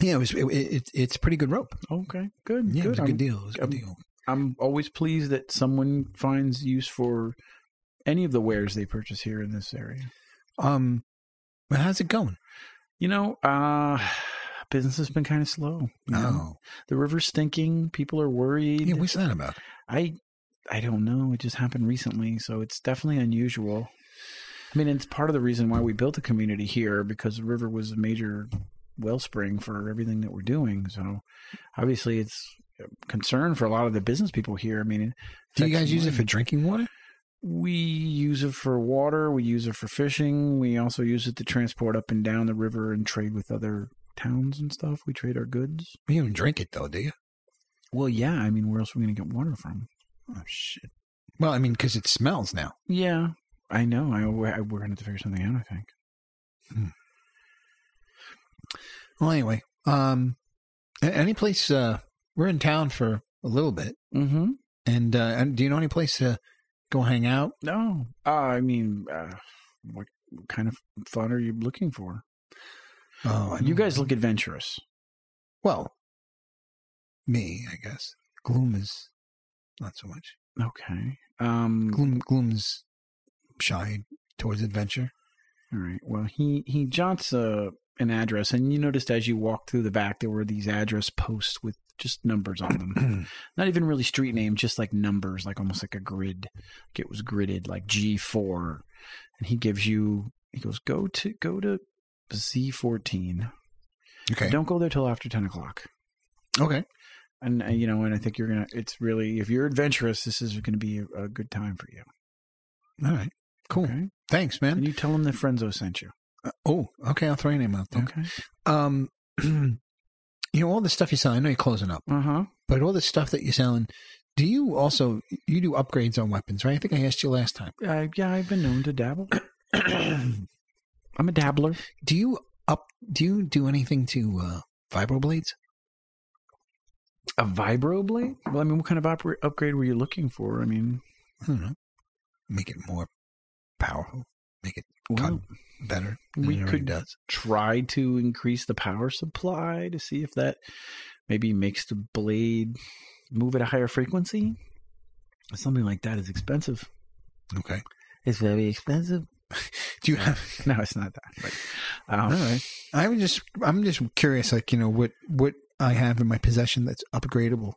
Yeah, it was. It, it, it's pretty good rope. Okay, good. Yeah, good. it was a I'm- good deal. It was a good I'm- deal. I'm always pleased that someone finds use for any of the wares they purchase here in this area. Um, but how's it going? You know, uh, business has been kind of slow. you know? Oh, The river's stinking. People are worried. yeah. What's that about? I I don't know. It just happened recently, so it's definitely unusual. I mean, it's part of the reason why we built a community here because the river was a major wellspring for everything that we're doing. So obviously, it's concern for a lot of the business people here. I mean, Do you guys use it for drinking water? We use it for water. We use it for fishing. We also use it to transport up and down the river and trade with other towns and stuff. We trade our goods. You don't drink it though, do you? Well, yeah. I mean, where else are we going to get water from? Oh shit. Well, I mean, because it smells now. Yeah, I know. I, we're going to have to figure something out. I think. Well, anyway, um, any place? Uh, we're in town for a little bit, Mm-hmm. and uh, and do you know any place to go hang out? No, uh, I mean, uh, what, kind of fun are you looking for? Oh, I You guys know. look adventurous. well. Me, I guess. Glume is not so much. Okay. Um. Glume, Glume's shy towards adventure. All right. Well, he he jots uh, an address, and you noticed as you walked through the back, there were these address posts with just numbers on them. Not even really street names, just like numbers, like almost like a grid. Like it was gridded, like G four. And he gives you. He goes, go to go to Z fourteen. okay. Don't go there till after ten o'clock. Okay. And uh, you know, and I think you're gonna. It's really, if you're adventurous, this is going to be a, a good time for you. All right. Cool. Okay. Thanks, man. And you tell him that Frenzo sent you. Uh, oh, okay. I'll throw your name out there. Okay. Um, you know all the stuff you sell. I know you're closing up, Uh huh. but all the stuff that you're selling. Do you also you do upgrades on weapons, right? I think I asked you last time. Uh, yeah, I've been known to dabble. I'm a dabbler. do you up? Do you do anything to uh, vibroblades? A vibroblade? Well, I mean, what kind of oper- upgrade were you looking for? I mean, I don't know. Make it more powerful. Make it well, better. We could does. try to increase the power supply to see if that maybe makes the blade move at a higher frequency. Something like that is expensive. Okay. It's very expensive. Do you have? No, it's not that. But, um, right. I'm just I'm just curious, like you know what what I have in my possession that's upgradable.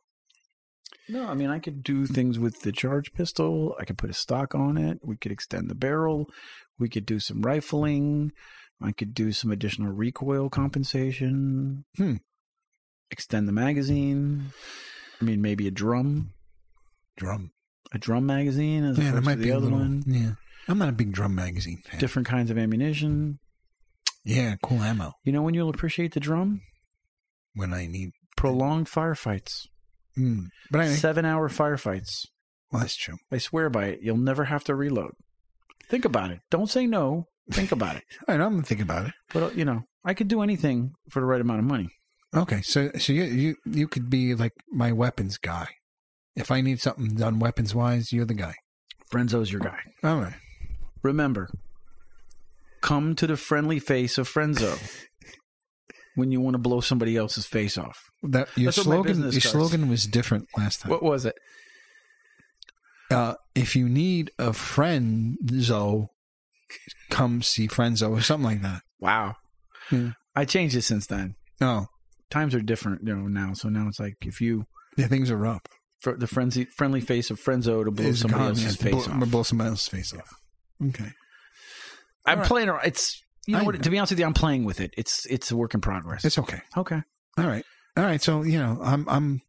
No, I mean I could do things with the charge pistol. I could put a stock on it. We could extend the barrel. We could do some rifling. I could do some additional recoil compensation. Hmm. Extend the magazine. I mean, maybe a drum, Drum. a drum magazine as Yeah, that opposed might to the be other little. one. Yeah. I'm not a big drum magazine fan. Different kinds of ammunition. yeah, cool ammo You know when you'll appreciate the drum? when I need. Prolonged firefights, Mm. But I seven-hour firefights. well, that's true. I swear by it. You'll never have to reload. Think about it. Don't say no. Think about it. All right, I'm gonna think about it. But you know, I could do anything for the right amount of money. Okay, so so you you you could be like my weapons guy. If I need something done weapons wise, you're the guy. Frenzo's your guy. All right. Remember, come to the friendly face of Frenzo when you want to blow somebody else's face off. That your That's slogan your slogan was different last time. What was it? Uh, if you need a friend, Zo, come see Friendzo or something like that. Wow. Yeah. I changed it since then. No, Times are different, you know, now. So now it's like if you yeah, things are up. for the frenzy, friendly face of Frenzo to blow It's somebody gone, else's yeah, face blow, off. blow somebody else's face off. Okay. I'm playing. ar- It's you know I what? know. To be honest with you, I'm playing with it. It's it's a work in progress. It's okay. okay. All right. All right. So you know, I'm I'm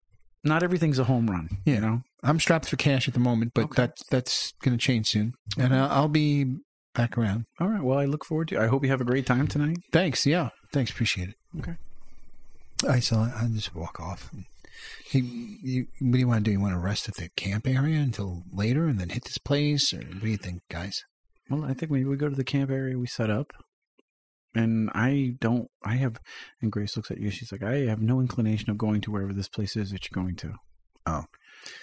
Not everything's a home run. Yeah. You know. I'm strapped for cash at the moment, but Okay. that's that's going to change soon, and I'll, I'll be back around. All right. Well, I look forward to. It. I hope you have a great time tonight. Thanks. Yeah. Thanks. Appreciate it. Okay. I so I just walk off. He, you, what do you want to do? You want to rest at the camp area until later, and then hit this place, or what do you think, guys? Well, I think maybe we go to the camp area we set up. And I don't, I have, and Grace looks at you. She's like, I have no inclination of going to wherever this place is that you're going to. Oh.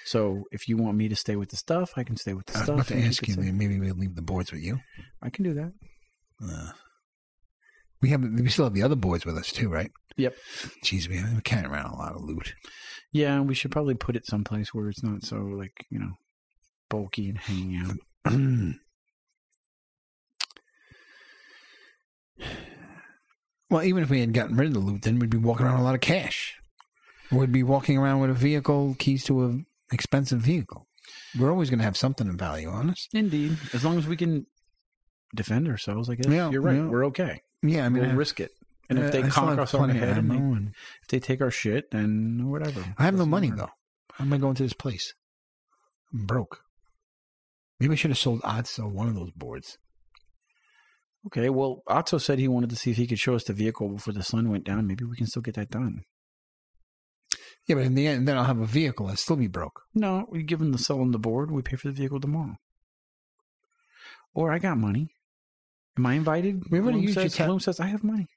So if you want me to stay with the stuff, I can stay with the I was stuff. about to and ask you. safe. Maybe we'll leave the boards with you. I can do that. Uh, we have we still have the other boards with us too, right? Yep. Jeez, we we're carrying around a lot of loot. Yeah, we should probably put it someplace where it's not so like, you know, bulky and hanging out. Well, even if we had gotten rid of the loot, then we'd be walking around a lot of cash. We'd be walking around with a vehicle, keys to an expensive vehicle. We're always going to have something of value on us. Indeed, as long as we can defend ourselves, I guess Yeah, you're right. yeah. We're okay. Yeah, I mean, we'll I, risk it. And if they I conk us on the head, and they, and- if they take our shit, then whatever. I have no money matter. though. How am I going to this place? I'm broke. Maybe I should have sold Otso one of those boards. Okay, well, Otso said he wanted to see if he could show us the vehicle before the sun went down. Maybe we can still get that done. Yeah, but in the end, then I'll have a vehicle. I'll still be broke. No, we give them the sell him the board. We pay for the vehicle tomorrow. Or I got money. Am I invited? We already used your says, ta- Bloom says I have money.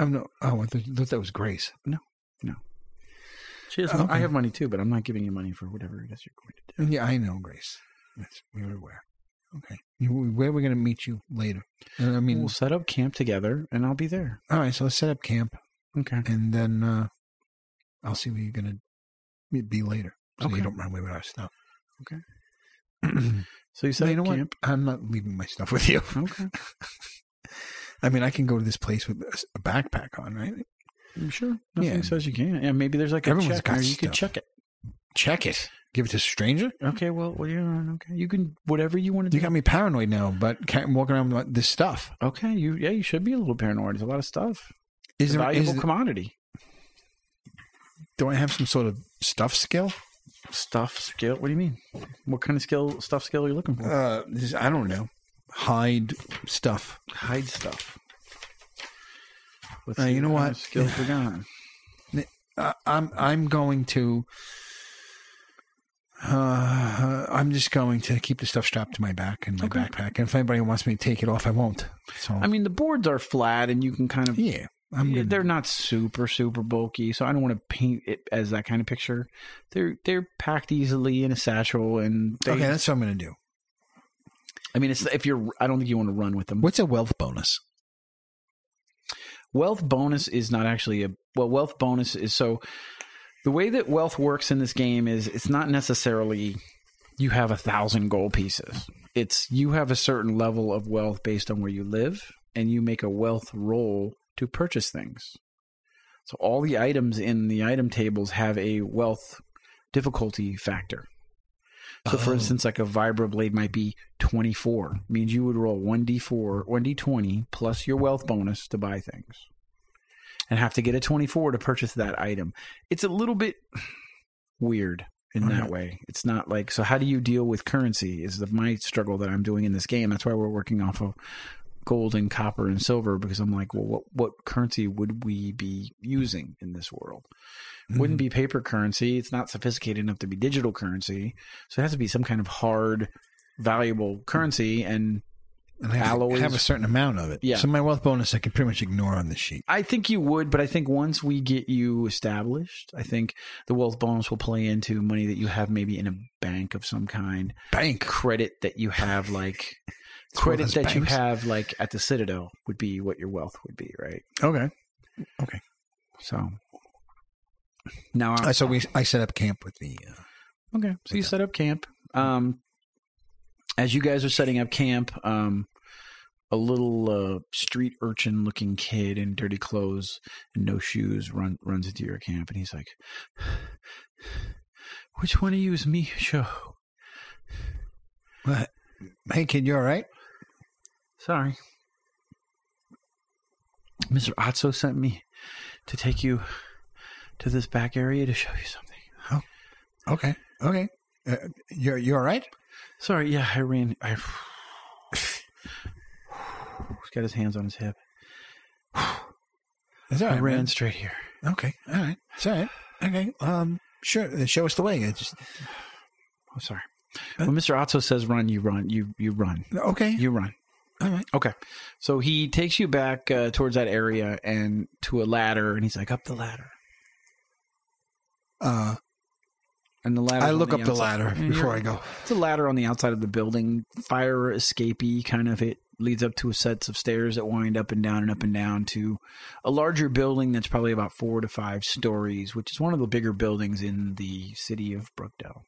Oh no! Oh, I thought, that was Grace. No, no. She has. Okay. I have money too, but I'm not giving you money for whatever it is you're going to do. Yeah, I know Grace. We were aware. Okay, You- where are we going to meet you later? Uh, I mean, we'll set up camp together, and I'll be there. all right. So let's set up camp, Okay. and then uh, I'll see where you're going to be later, so Okay. you don't run away with our stuff. Okay. so you set you know up what? I'm not leaving my stuff with you. Okay. I mean, I can go to this place with a backpack on, right? I'm sure. Nothing Yeah. says you can't. Yeah, maybe there's like a Everyone's check got you could check it. Check it. Give it to a stranger. Okay, well, well, yeah, okay. You can whatever you want to do. You got me paranoid now, but can't walk around with this stuff. okay, you yeah, you should be a little paranoid. There's a lot of stuff. Is It's a valuable Is, commodity. Do I have some sort of stuff skill? Stuff skill. What do you mean? What kind of skill? Stuff skill are you looking for? Uh, this, I don't know. Hide stuff. Hide stuff. Let's Uh, see you know kind what? Skills we got. Uh, I'm I'm going to. Uh, I'm just going to keep the stuff strapped to my back in my Okay. backpack, and if anybody wants me to take it off, I won't. So I mean, the boards are flat, and you can kind of. yeah, Good. they're not super super bulky, so I don't want to paint it as that kind of picture. They're they're packed easily in a satchel, and they, Okay, that's what I'm going to do. I mean, it's if you're. I don't think you want to run with them. What's a wealth bonus? Wealth bonus is not actually a well. Wealth bonus is so. The way that wealth works in this game is it's not necessarily you have a thousand gold pieces. It's you have a certain level of wealth based on where you live, and you make a wealth roll to purchase things. So all the items in the item tables have a wealth difficulty factor. So, for Oh. instance, like a vibroblade might be 24, means you would roll 1d4, 1d20 plus your wealth bonus to buy things and have to get a 24 to purchase that item. It's a little bit weird in that Okay. way. It's not like, so how do you deal with currency is the, my struggle that I'm doing in this game. That's why we're working off of gold and copper and silver because I'm like, well, what, what currency would we be using in this world? wouldn't mm-hmm. be paper currency. It's not sophisticated enough to be digital currency. So it has to be some kind of hard, valuable currency. And And have, have a certain amount of it. Yeah. So my wealth bonus I can pretty much ignore on the sheet. I think you would, but I think once we get you established, I think the wealth bonus will play into money that you have maybe in a bank of some kind, Bank. credit that you have like. Credit that you have, like at the Citadel, would be what your wealth would be, right? Okay. Okay. So now, Uh, so we I set up camp with the. Uh, Okay. So you set up camp. Um, as you guys are setting up camp, um, a little uh, street urchin looking kid in dirty clothes and no shoes run runs into your camp, and he's like, "Which one of you is me? Show." what? Hey kid, you all right? Sorry. Mr. Otso sent me to take you to this back area to show you something. Oh, okay. Okay. Uh, you're you all right? Sorry, yeah, I ran. I he's got his hands on his hip. It's all I ran man. straight here. Okay. All right. It's all right. Okay. Um. Sure. uh, Show us the way. I just Oh, sorry. Uh, When Mr. Otso says run, you run. You you run. okay. You run. All right. Okay. So he takes you back uh, towards that area and to a ladder, and he's like, "Up the ladder." Uh, And the ladder. I look up the ladder before I go. It's a ladder on the outside of the building, fire escapee kind of. It leads up to a sets of stairs that wind up and down and up and down to a larger building that's probably about four to five stories, which is one of the bigger buildings in the city of Brookdale.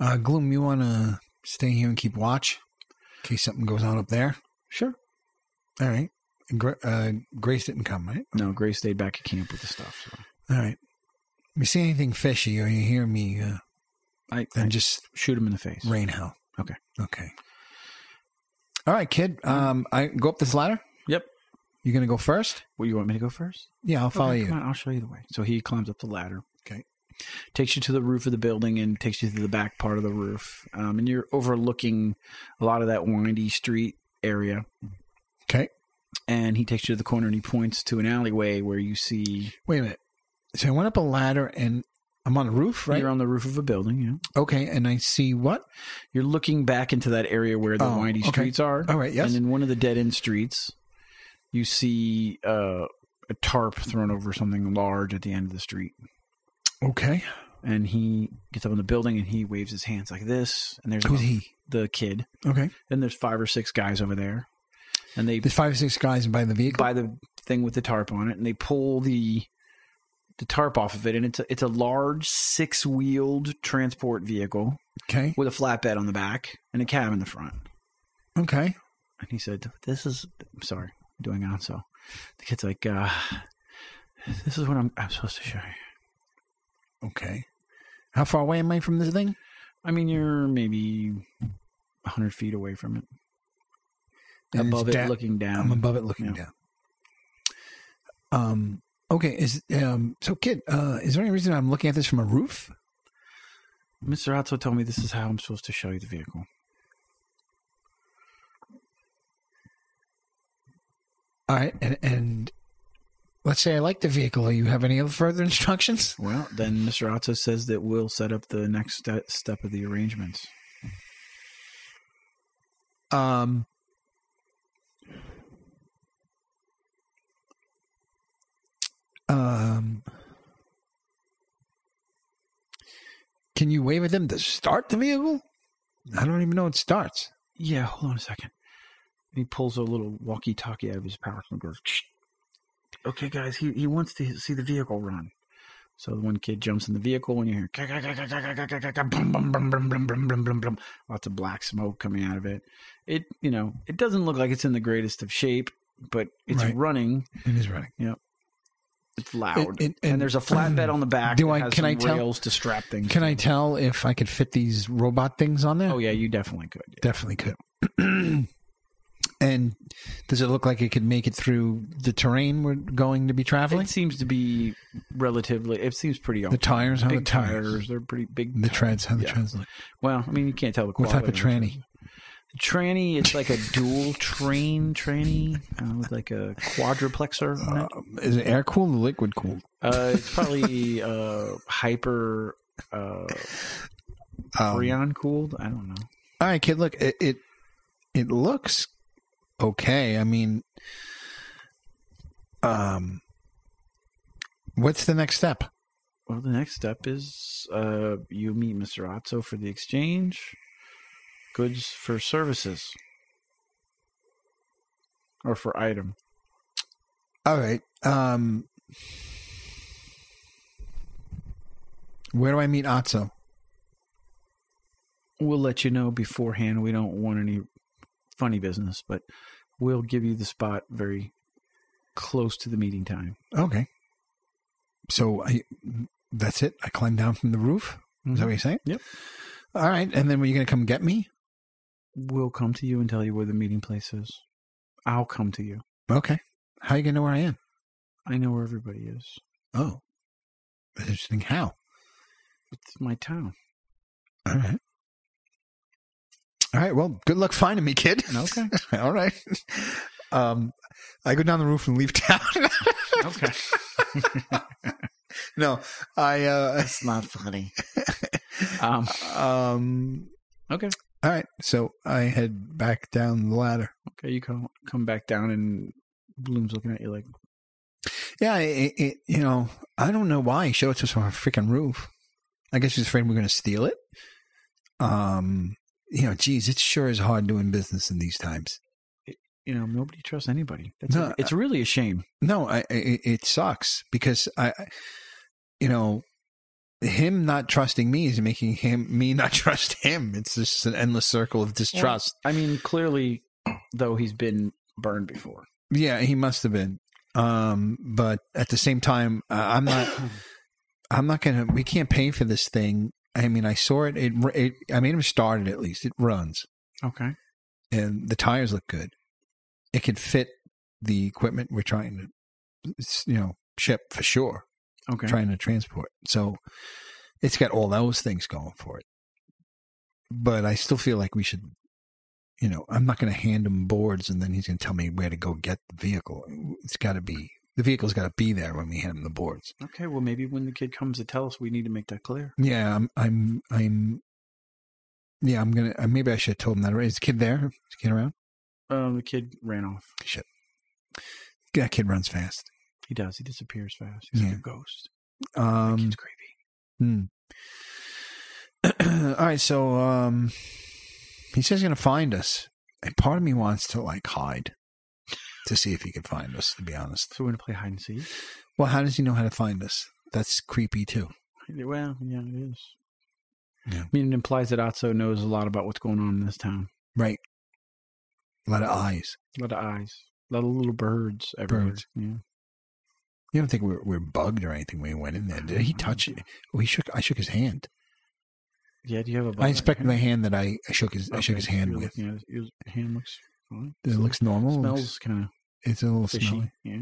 Uh, Glume, you want to stay here and keep watch in case something goes on up there? Sure. All right. Gra- uh, Grace didn't come, right? No, Grace stayed back at camp with the stuff. So All right. If you see anything fishy or you hear me, uh, I, then I just shoot him in the face. rain hell. Okay. Okay. All right, kid. Um, I go up this ladder. Yep. You gonna go first? Well, you want me to go first? Yeah, I'll follow Okay, you. On, I'll show you the way. So he climbs up the ladder. Okay. Takes you to the roof of the building and takes you to the back part of the roof. Um, and you're overlooking a lot of that windy street area. Okay. And he takes you to the corner and he points to an alleyway where you see Wait a minute. So I went up a ladder and I'm on the roof, right? you're on the roof of a building. Yeah. Okay, and I see what? You're looking back into that area where the Oh, windy okay. streets are. All right, yes. And in one of the dead end streets, you see uh, a tarp thrown over something large at the end of the street. Okay. And he gets up in the building and he waves his hands like this. And there's Who's he? the kid. Okay. And there's five or six guys over there. And they There's five or six guys by the vehicle. buy the thing with the tarp on it and they pull the the tarp off of it and it's a, it's a large six-wheeled transport vehicle okay. with a flatbed on the back and a cab in the front. Okay. And he said, "This is I'm sorry, I'm doing on so." The kid's like, uh, "This is what I'm I'm supposed to show you." Okay. How far away am I from this thing? I mean, you're maybe hundred feet away from it, And above it, da- looking down. I'm above it looking Yeah. down. Um okay, is um so kid, uh is there any reason I'm looking at this from a roof? Mr. Otso told me this is how I'm supposed to show you the vehicle. All right, and and let's say I like the vehicle. Do you have any further instructions? Well, then Mr. Otso says that we'll set up the next ste- step of the arrangements. Um Um Can you wave at them to start the vehicle? I don't even know it starts. Yeah, hold on a second. He pulls a little walkie-talkie out of his pouch and goes, "Shh okay, guys, he, he wants to see the vehicle run. So the one kid jumps in the vehicle and you hear lots of black smoke coming out of it. It you know it doesn't look like it's in the greatest of shape, but it's right. running. It is running. Yep. It's loud, it, it, and, and, there's a flatbed on the back. Do I can I tell to strap things? Can I tell if I could fit these robot things on there? Oh yeah, you definitely could. Yeah. Definitely could. and does it look like it could make it through the terrain we're going to be traveling? It seems to be relatively. It seems pretty. The tires, how big the tires, tires. They're pretty big. the treads, how the Yeah. treads look. Well, I mean, you can't tell the What type of tranny? tranny, it's like a dual train tranny uh, with like a quadruplexer. on it. Uh, is it air cooled or liquid cooled? Uh, it's probably uh, hyper uh, Um, freon cooled. I don't know. all right, kid. Look, it, it it looks okay. I mean, um, what's the next step? Well, the next step is uh, you meet Mr. Otso for the exchange. Goods for services. Or for item. All right. Um, where do I meet Otso? We'll let you know beforehand. We don't want any funny business, but we'll give you the spot very close to the meeting time. Okay. So I, that's it. I climb down from the roof. Is that mm-hmm. what you're saying? Yep. All right. And then were you going to come get me? We'll come to you and tell you where the meeting place is. I'll come to you. Okay. How are you going to know where I am? I know where everybody is. Oh, that's interesting. How? It's my town. All right. All right. Well, good luck finding me, kid. Okay. All right. Um, I go down the roof and leave town. Okay. no, I, uh, It's not funny. Um, um, okay. all right. So I head back down the ladder. Okay. You come come back down and Bloom's looking at you like, Yeah, it, it, you know, I don't know why he showed it to us on a freaking roof. I guess he's afraid we're going to steal it. Um, you know, geez, it sure is hard doing business in these times. you know, nobody trusts anybody. That's No, it's really a shame. No, I, I it it sucks because I, I- you know, him not trusting me is making him me not trust him. It's just an endless circle of distrust. I mean, clearly, though he's been burned before. Yeah, he must have been. Um, but at the same time, uh, I'm not. I'm not gonna. We can't pay for this thing. I mean, I saw it. It. it I start it at least. It runs, Okay. and the tires look good. It could fit the equipment we're trying to, you know, ship for sure. Okay. Trying to transport. So it's got all those things going for it. But I still feel like we should. You know, I'm not going to hand him boards and then he's going to tell me where to go get the vehicle. It's got to be the vehicle's got to be there when we hand him the boards. Okay. Well, maybe when the kid comes to tell us, we need to make that clear. Yeah, I'm, I'm, I'm. Yeah, I'm gonna. Uh, maybe I should have told him that. Is the kid there? Is the kid around? Um, the kid ran off. Shit. That kid runs fast. He does. He disappears fast. He's like a ghost. That Um. kid's creepy. hmm. All right, so um, he says he's gonna find us, and part of me wants to like hide to see if he can find us. To be honest. So we're gonna play hide and seek. Well, how does he know how to find us? That's creepy too. Well, yeah, it is. Yeah. I mean, it implies that Otso knows a lot about what's going on in this town. Right. A lot of eyes. A lot of eyes, a lot of little birds everywhere. Birds. Yeah. You don't think we're, we're bugged or anything when we went in there? Did he touch it? Oh, he shook. I shook his hand. Yeah. Do you have a? I inspected the hand that I, I shook his. I shook his hand with. it. Your hand looks It looks normal. Smells kind it's a little fishy. smelly. Yeah.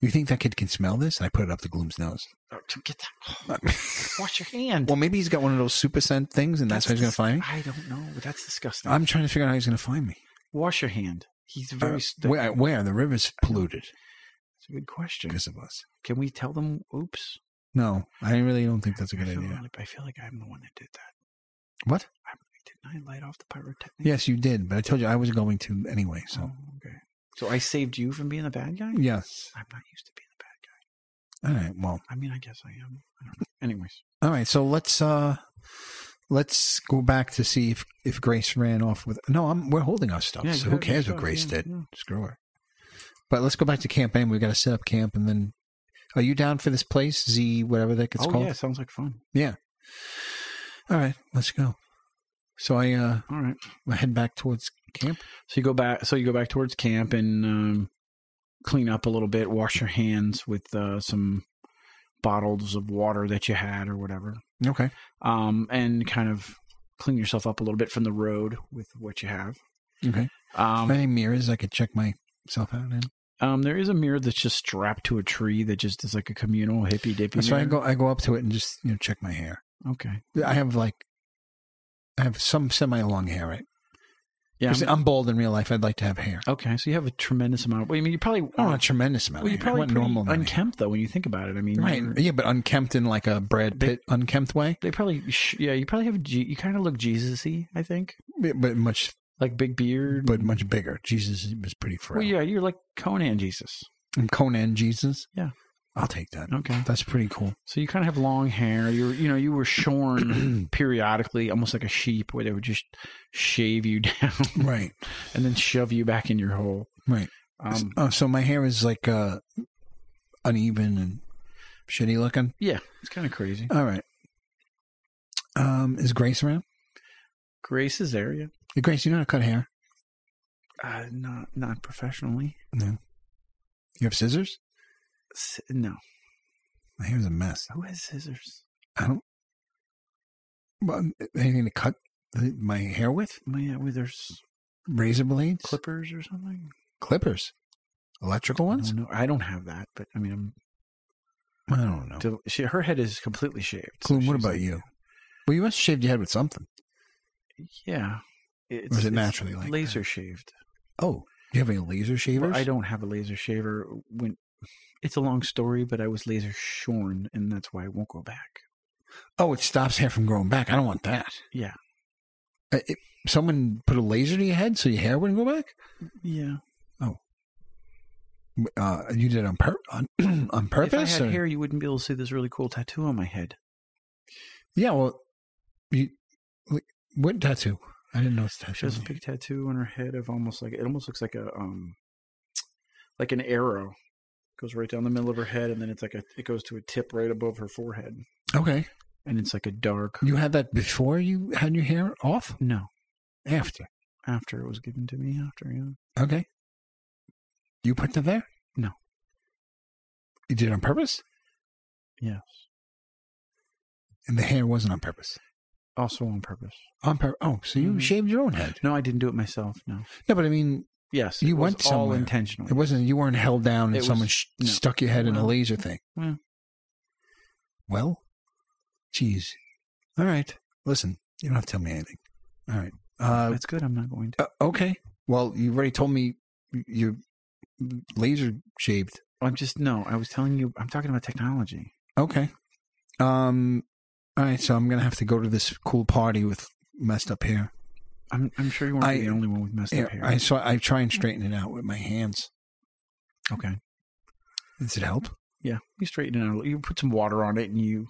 You think that kid can smell this? I put it up the Glume's nose. Oh, get that. Wash your hand. well, maybe he's got one of those super scent things, and that's, how he's going to find me. I don't know, but that's disgusting. I'm trying to figure out how he's going to find me. Wash your hand. He's very. Uh, st- where? Where the river's polluted It's a good question. because of us. Can we tell them? Oops. No, I really don't think that's a good feel idea. Like, I feel like I'm the one that did that. What? I, didn't I light off the pyrotechnic? Yes, you did, but I told you I was going to anyway. So Oh, okay. So I saved you from being the bad guy. yes. I'm not used to being the bad guy. All right. Well. I mean, I guess I am. I don't know. Anyways, All right. So let's uh let's go back to see if if Grace ran off with. No, I'm we're holding our stuff. Yeah, so who cares what Grace yeah, did? yeah. Screw her. But let's go back to camp anyway. We got to set up camp, and then. Are you down for this place? Z, whatever that gets oh called. yeah, sounds like fun. Yeah. All right, let's go. So I uh All right. I head back towards camp. So you go back. So you go back towards camp and um, clean up a little bit. Wash your hands with uh, some bottles of water that you had or whatever, Okay. um, and kind of clean yourself up a little bit from the road with what you have. Okay. Um, Any mirrors I could check myself out in? um, there is a mirror that's just strapped to a tree that just is like a communal hippy dippy. So I go I go up to it and just you know check my hair. Okay. I have like I have some semi long hair, right? Yeah. I'm- I'm bald in real life. I'd like to have hair. okay. So you have a tremendous amount. Well, I mean, you probably. Don't want a tremendous amount. well, of. I probably normal of unkempt though when you think about it. I mean, Right. Yeah, but unkempt in like a Brad They- Pitt unkempt way, They probably, sh- yeah. You probably have. You kind of look Jesusy, I think, but much like big beard. but much bigger. Jesus was pretty frail. Well, yeah, you're like Conan Jesus. And Conan Jesus. Yeah. I'll take that. Okay. That's pretty cool. So you kind of have long hair. You're, you know, you were shorn periodically, almost like a sheep, where they would just shave you down Right. and then shove you back in your hole. Right. Um, oh, so my hair is like uh uneven and shitty looking. yeah, it's kind of crazy. All right. Um, is Grace around? Grace is there, yeah. Hey, Grace, you know how to cut hair? Uh, not, not professionally. No. You have scissors? No. My hair's a mess. Who has scissors? I don't. Well, um, anything to cut the, my hair with? My uh, yeah, well, there's Razor blades? clippers or something. Clippers? Electrical ones? don't. I don't have that, but I mean, I'm. I don't know. Del- she, her head is completely shaved. so what about like- you? Well, you must have shaved your head with something. Yeah. It's, is it it's naturally like that? laser shaved? Oh, do you have any laser shavers? Well, I don't have a laser shaver. When it's a long story, but I was laser shorn, and that's why I won't go back. Oh, it stops hair from growing back. I don't want that. Yeah. Uh, it- someone put a laser to your head so your hair wouldn't go back? Yeah. Uh, you did it on, pur- on, on purpose? If I had or- hair, you wouldn't be able to see this really cool tattoo on my head. Yeah, well, you, what tattoo? I didn't know it's She has a big tattoo on her head of almost like it almost looks like a um like an arrow. Goes right down the middle of her head, and then it's like a it goes to a tip right above her forehead, Okay. and it's like a dark. You had that before you had your hair off? No, After. after it was given to me. After yeah. Okay. You put them there? No. You did it on purpose? Yes. And the hair wasn't on purpose. Also on purpose. On purpose. Oh, so you Mhm. shaved your own head? No, I didn't do it myself. No. No, but I mean, Yes. You went all somewhere. intentional. it wasn't. You weren't held down and It was- someone sh- no. stuck your head in a laser thing. well. Well, geez. All right. Listen, you don't have to tell me anything. All right. Uh, That's good. I'm not going to. uh, okay. Well, you already told me you're laser shaved. I'm just no. I was telling you. I'm talking about technology. Okay. Um. All right. So I'm gonna have to go to this cool party with messed up hair. I'm. I'm sure you won't I- be the only one with messed Yeah. up hair. I so I try and straighten it out with my hands. okay. Does it help? Yeah. You straighten it out. You put some water on it, and you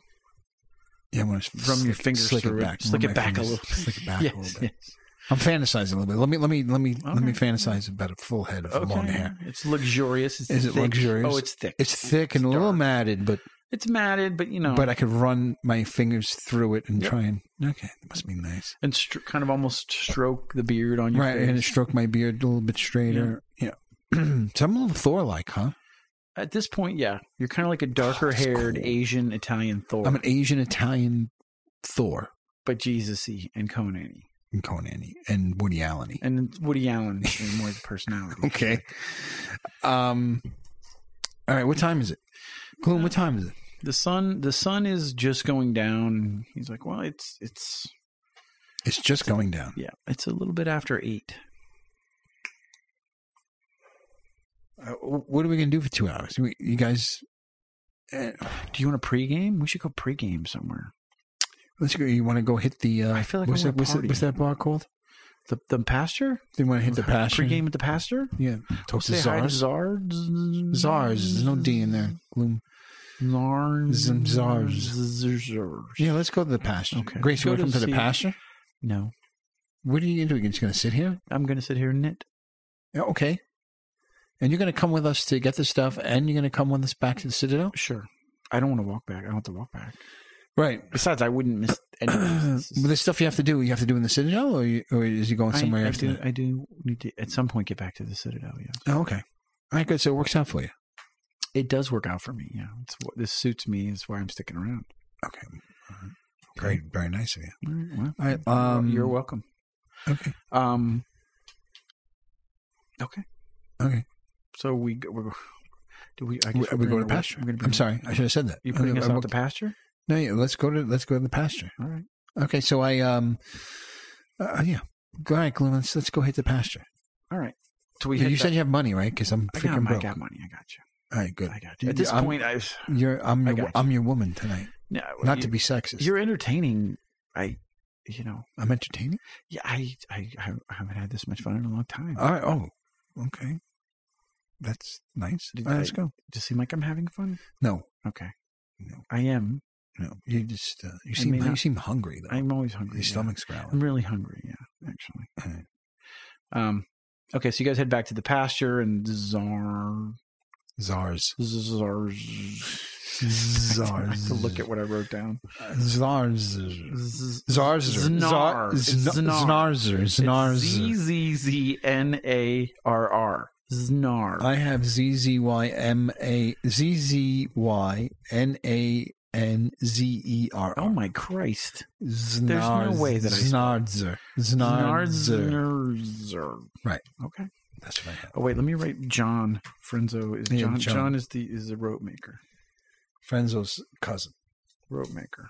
Yeah. I want to Run your fingers slick through it back. Slick it back a little. Slick it back yes, a little bit. yes. I'm fantasizing a little bit. Let me let me let me let me fantasize about a full head of long hair. It's luxurious. It's Is it oh, luxurious? Oh, it's thick. It's thick and a little matted, but It's matted, but you know, but I could run my fingers through it and Yep. try and okay, that must be nice. and kind of almost stroke the beard on your Right, face. and stroke my beard a little bit straighter. Yeah. so I'm a little Thor like, huh? At this point, yeah, you're kind of like a darker haired cool. Asian Italian Thor, I'm an Asian Italian Thor but Jesus-y and Conan and Conan and Woody Allen. and Woody Allen is more the personality. Okay. Um all right, what time is it? Glume, what time is it? The sun, the sun is just going down. He's like, well, it's it's It's just going down. yeah, it's a little bit after eight. Uh, what are we going to do for two hours? We- You guys, uh, Do you want a pregame? We should go pregame somewhere. let's go. You want to go hit the? Uh, I feel like what's, that, what's, that, what's that bar called? The the pasture. You want to hit the pasture? Pre-game at the pasture. Yeah. Talk to Say hi to Czars. Zars. There's no D in there. Glume. Zars. Zars. Zars. Yeah, let's go to the pasture. Okay. Grace, you Go want to to the see- pasture? No, What are you doing? You're just going to sit here? I'm going to sit here and knit. Yeah, okay. And you're going to come with us to get the stuff, and you're going to come with us back to the Citadel? Sure. I don't want to walk back. I don't have to walk back. Right. Besides, I wouldn't miss any. But the stuff you have to do, you have to do in the Citadel, or, you, or is he going somewhere I after do. that? I do need to at some point get back to the Citadel. Yes, Oh, okay. All right, good. So it works out for you. it does work out for me. Yeah, it's what this suits me. Is why I'm sticking around. Okay. All right. Great. Very nice of you. All right. Well, All right. Um, you're welcome. Okay. Um. Okay. Okay. So we go- we're, do we? I We, guess we're we go gonna- to pasture. we're gonna be- I'm sorry. I should have said that. You putting us out to pasture? No, yeah, let's go to let's go to the pasture. All right. Okay, so I um, uh, yeah, go ahead, Glenn. Let's let's go hit the pasture. All right. So we. you said that- you have money, right? Because I'm I freaking got, I got money. I got you. All right, good. I got you. At this I'm- point, I. You're I'm I your you. I'm your woman tonight. No, Not you, to be sexist. You're entertaining. I. You know. I'm entertaining. Yeah. I. I. I haven't had this much fun in a long time. All right. Oh, okay. That's nice. Did right, let's go. Does it seem like I'm having fun? No, Okay. No. I am. No. You just uh, you I seem may you not- seem hungry though. I'm always hungry. Your yeah. stomach's I'm really hungry. Yeah. Actually. All right. Um. Okay. So you guys head back to the pasture and Czar. Czars. Czars. Czars. I have to look at what I wrote down. Czars. Z- Czars. Znar. It's Znar. Znarzer. Z. Z Z N A R R. Znar. I have Z Z Y M A Z Z Y N A N Z E R Oh my Christ. Znarz- no way that I Znarzer. Znarzer. Znarzer. Right. Okay. That's what I have. Oh wait, let me write John Frenzo. Is Yeah, John, John. John is the is the rope maker. Frenzo's cousin. Rope maker.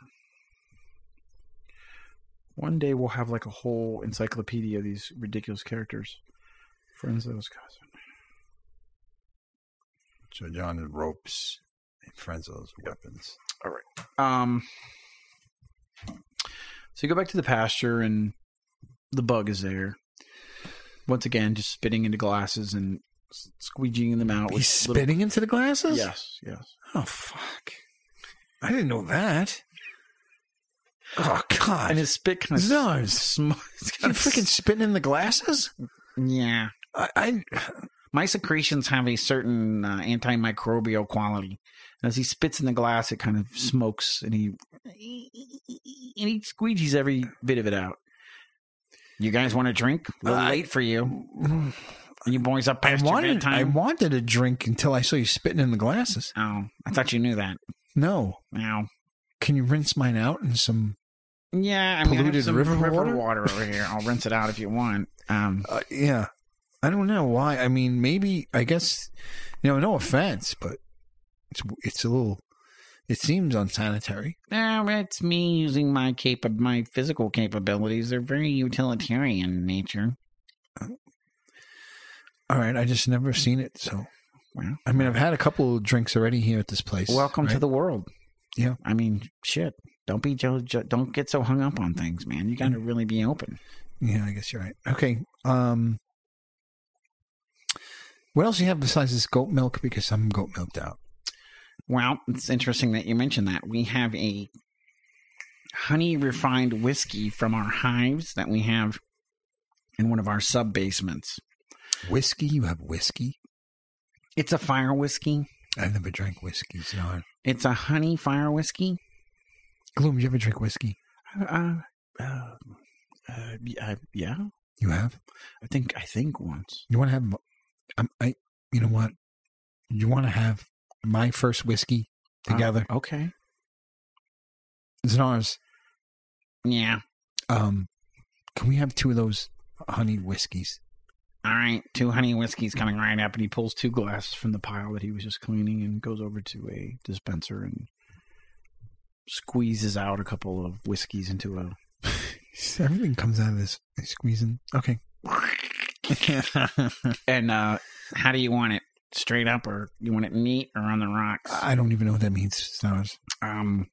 One day we'll have like a whole encyclopedia of these ridiculous characters. Frenzo's cousin. So John is ropes Frenzo's weapons. All right. Um. So you go back to the pasture, and the bug is there. Once again, just spitting into glasses and s- squeegeeing them out. He's with little- spitting into the glasses? Yes, yes. Oh, fuck. I didn't know that. Oh, God. And his spit kind of Znars. sm- it's you kind of freaking spitting in the glasses? yeah. I, I My secretions have a certain uh, antimicrobial quality. As he spits in the glass, it kind of smokes, and he and he squeegees every bit of it out. You guys want a drink? A little I- late for you. You boys up I past your wanted, I wanted a drink until I saw you spitting in the glasses. oh, I thought you knew that. No. Now, Can you rinse mine out in some? yeah, I mean, I Polluted some river river, water? water? over here. I'll rinse it out if you want. Um, Uh, yeah. I don't know why. I mean, maybe I guess you know. No offense, but it's it's a little. It seems unsanitary. no, it's me using my capa- my physical capabilities. They're very utilitarian in nature. All right, I just never seen it. So Well, I mean, I've had a couple of drinks already here at this place. welcome to the world. Yeah. I mean, shit. Don't be Joe. Don't get so hung up on things, man. You got to really be open. Yeah, I guess you're right. Okay. Um, what else do you have besides this goat milk? Because I'm goat milked out. Well, it's interesting that you mentioned that. We have a honey refined whiskey from our hives that we have in one of our sub basements. Whiskey? You have whiskey? It's a fire whiskey. I've never drank whiskey. So It's a honey fire whiskey. Glume, you ever drink whiskey? Uh, uh, uh, yeah, yeah. You have. I think I think once. You want to have? Um, I. You know what? You want to have my first whiskey together? Okay. Znars. Yeah. Um, can we have two of those honey whiskeys? All right. Two honey whiskeys coming right up, and he pulls two glasses from the pile that he was just cleaning, and goes over to a dispenser and squeezes out a couple of whiskeys into a Everything comes out of this squeezing. Okay. and uh, how do you want it? Straight up, or you want it neat, or on the rocks? I don't even know what that means. Znars. Um,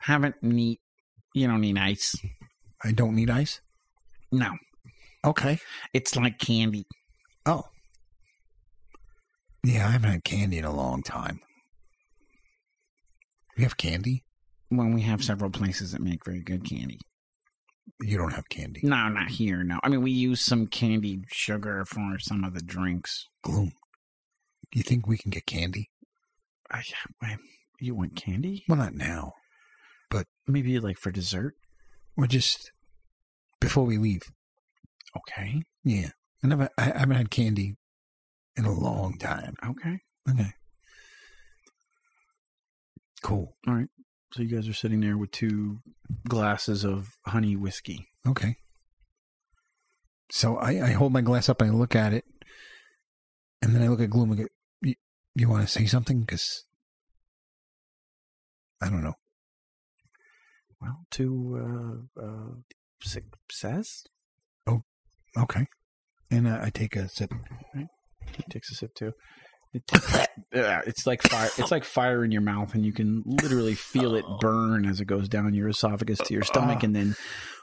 have it neat. You don't need ice. I don't need ice. No, Okay. it's like candy. Oh. Yeah, I haven't had candy in a long time. You have candy? When we have several places that make very good candy. You don't have candy. No, not here. No, I mean we use some candied sugar for some of the drinks. Glume. You think we can get candy? I, I you want candy? Well, not now. But maybe like for dessert. Or just before we leave. Okay. Yeah. I never I haven't had candy in a long time. Okay. Okay. Cool. All right. So you guys are sitting there with two glasses of honey whiskey. Okay. So I, I hold my glass up and I look at it, and then I look at Glume and go, "You, want to say something? Because I don't know." Well, to uh, uh, success. Oh, okay. And uh, I take a sip. He takes a sip too. It, it's like fire. It's like fire in your mouth, and you can literally feel it burn as it goes down your esophagus to your stomach, and then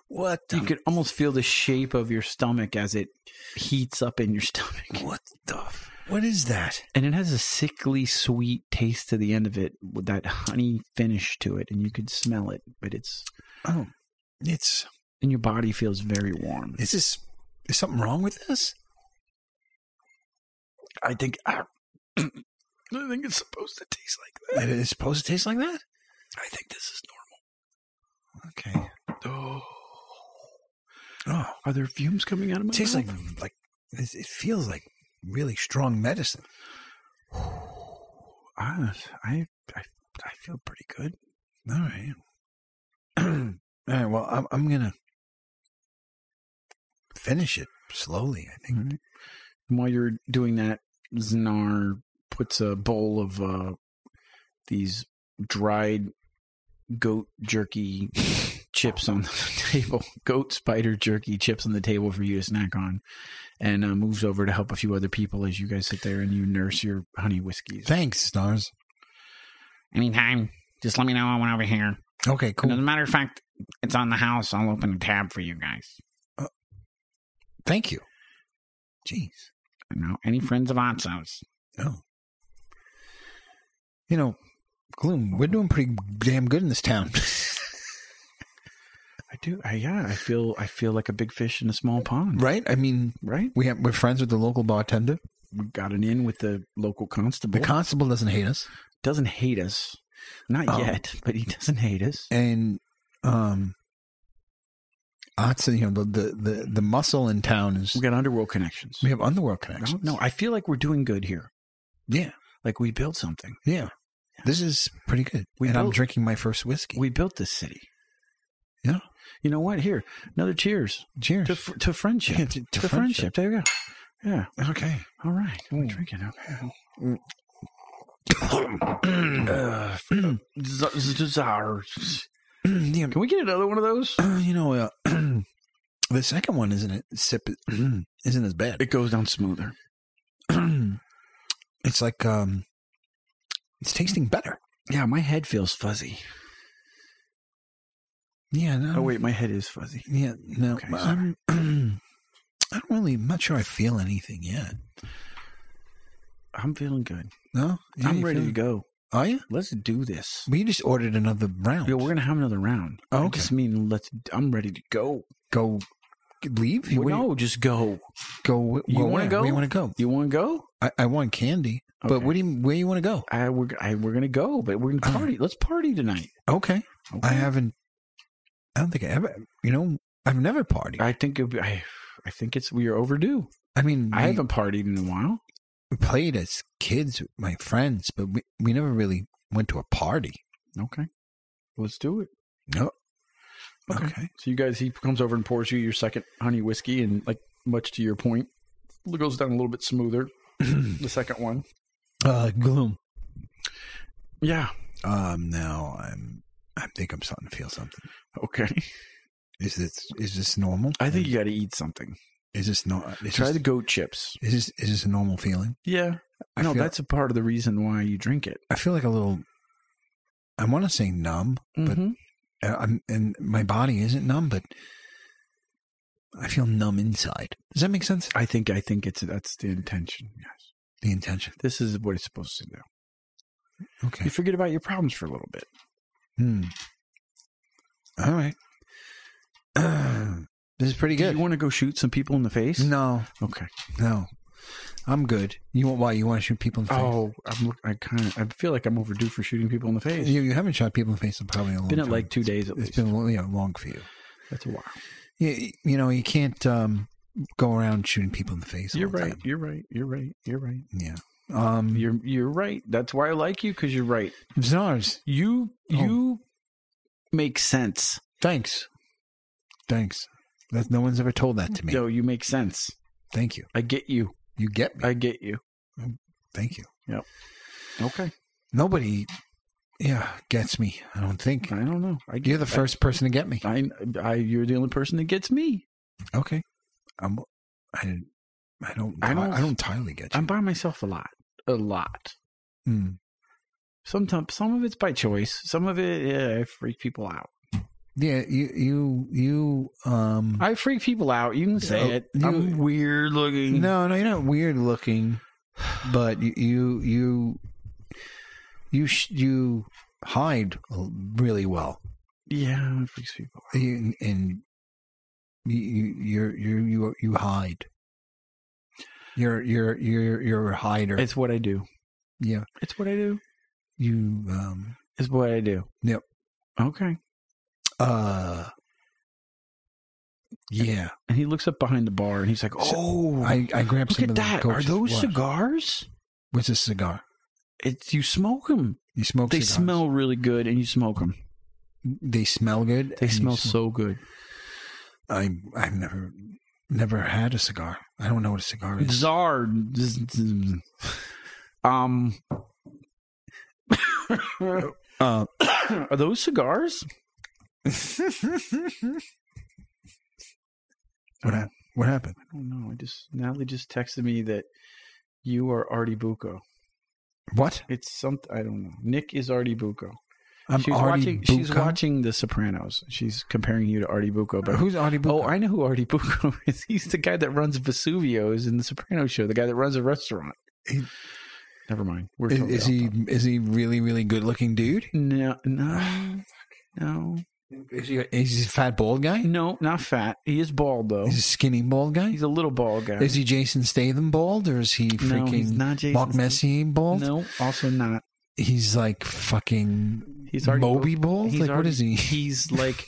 What? you could almost feel the shape of your stomach as it heats up in your stomach. What the? f- What is that? And it has a sickly sweet taste to the end of it with that honey finish to it, and you could smell it, but it's Oh, it's. and your body feels very warm. Is this? Is something wrong with this? I think I, I think it's supposed to taste like that. It is supposed to taste like that. I think this is normal. Okay. Oh, Oh, are there fumes coming out of my it tastes like mouth? like it it feels like really strong medicine. I, I, I, feel pretty good. All right. All right. Well, I'm I'm gonna finish it slowly. I think. And while you're doing that, Znar puts a bowl of uh, these dried goat jerky chips on the table, goat spider jerky chips on the table for you to snack on, and uh, moves over to help a few other people as you guys sit there and you nurse your honey whiskeys. Thanks, stars. Anytime, just let me know I went over here. Okay, And as a matter of fact, it's on the house. I'll open a tab for you guys. Thank you. Jeez. I know, any friends of Otso's? No. You know, Glume, we're doing pretty damn good in this town. I do. I, yeah, I feel. I feel like a big fish in a small pond. right? I mean, Right. we have, we're friends with the local bartender. We got an in with the local constable. The constable doesn't hate us. doesn't hate us. Not Oh. yet, but he doesn't hate us. And um Otso, you know, the, the the the muscle in town is We got underworld connections. we have underworld connections. no, I feel like we're doing good here. yeah, Like we built something. yeah. This is pretty good. We and I'm drinking my first whiskey. We built this city. Yeah. You know what? Here, another cheers Cheers. to fr- to friendship. Yeah, to- to to friendship. There you go. Yeah. okay. All right. Mm. drinking now. Mm. Uh, z- z- czars. yeah, Can we get another one of those? you know, uh, the second one isn't it? Sip isn't as bad. It goes down smoother. it's like um, it's tasting better. Yeah, my head feels fuzzy. Yeah. No, Oh wait, my head is fuzzy. Yeah. No. Okay, I'm, I don't really. I'm not sure. I feel anything yet. I'm feeling good. No. Yeah, I'm ready feel- to go. Are you? Let's do this. We just ordered another round. Yeah, we're gonna have another round. Oh, I just mean let's. I'm ready to go. go leave. Well, no, just go. Go. You wanna where? go? You want to go? You want to go? I, I want candy. But Okay. where do you, where you want to go? I we're I, we're gonna go, but we're gonna oh. party. Let's party tonight. Okay. I haven't. I don't think I ever. You know, I've never partied. I, think it'd be- I I think it's we are overdue. I mean, I we, haven't partied in a while. we played as kids with my friends, but we, we never really went to a party. Okay, let's do it. No. Okay. Okay. So you guys, he comes over and pours you your second honey whiskey, and like much to your point, it goes down a little bit smoother. the second one. Uh, Glume. Yeah. Um. Now I'm. I think I'm starting to feel something. Okay. Is this is this normal? I think you got to eat something. is this no? Is Try this, the goat chips. Is this is this a normal feeling? Yeah. I no, that's a part of the reason why you drink it. I feel like a little. I want to say numb, but Mhm. uh, I'm and my body isn't numb, but I feel numb inside. Does that make sense? I think I think it's that's the intention. Yes. The intention. This is what it's supposed to do. Okay. You forget about your problems for a little bit. Hmm. All right. this is pretty Do good. you want to go shoot some people in the face? no, Okay. no, I'm good. You want why? You want to shoot people in the face? Oh, I'm. I kind of. I feel like I'm overdue for shooting people in the face. You, you haven't shot people in the face in probably a long been time. at like two days at It's least. been yeah, long for you. That's a while. You, you know, you can't um, go around shooting people in the face. You're right. time. You're right. You're right. You're right. Yeah. Um, You're you're right. That's why I like you because you're right. Czars. You Oh. You make sense. Thanks. Thanks. That no one's ever told that to me. No, you make sense. Thank you. I get you. You get me. I get you. Thank you. Yep. Okay. Nobody, yeah, gets me. I don't think I don't know. I get, you're the first person to get me. I, I you're the only person that gets me. Okay. I'm. I. I don't. I I don't-. I don't entirely get you. I'm by myself a lot. A lot. Hmm. Sometimes some of it's by choice. Some of it, yeah, I freak people out. Yeah. You. You. You. Um. I freak people out. You can say Oh, it. you- I'm weird looking. No, no, you're not weird looking, but you. You. You. You. You hide really well. Yeah, it freaks people out. You, and you. you-. You. You. You hide. You're. You're. You're. You're a hider. It's what I do. yeah. It's what I do. You. Um. It's what I do. Yep. Okay. Uh. Yeah. And he looks up behind the bar and he's like, "Oh, I. I grabbed look some at of that! Are those What? cigars? What's a cigar? It's you smoke them. You smoke. They cigars. smell really good, and you smoke them. They smell good. They smell smoke- so good. I. I've never. Never had a cigar. I don't know what a cigar is. Czar. Um, Uh, are those cigars? what happened? What happened? I don't know. I just Natalie just texted me that you are Artie Bucco. What? It's something I don't know. Nick is Artie Bucco. I'm she's Artie watching. She's watching The Sopranos. She's comparing you to Artie Bucco. But Who's Artie Bucco? oh, I know who Artie Bucco is. He's the guy that runs Vesuvio's in The Sopranos show. The guy that runs a restaurant. He- Never mind. We're is, totally is he? topic. Is he really, really good looking dude? No, no, no, Is he? Is he a fat bald guy? no. Not fat. He is bald though. Is he a skinny bald guy? He's a little bald guy. Is he Jason Statham bald, or is he no, he's not Jason. Mark Messier bald? No, also not. He's like fucking He's already Moby bald. He's like what already- is he? He's like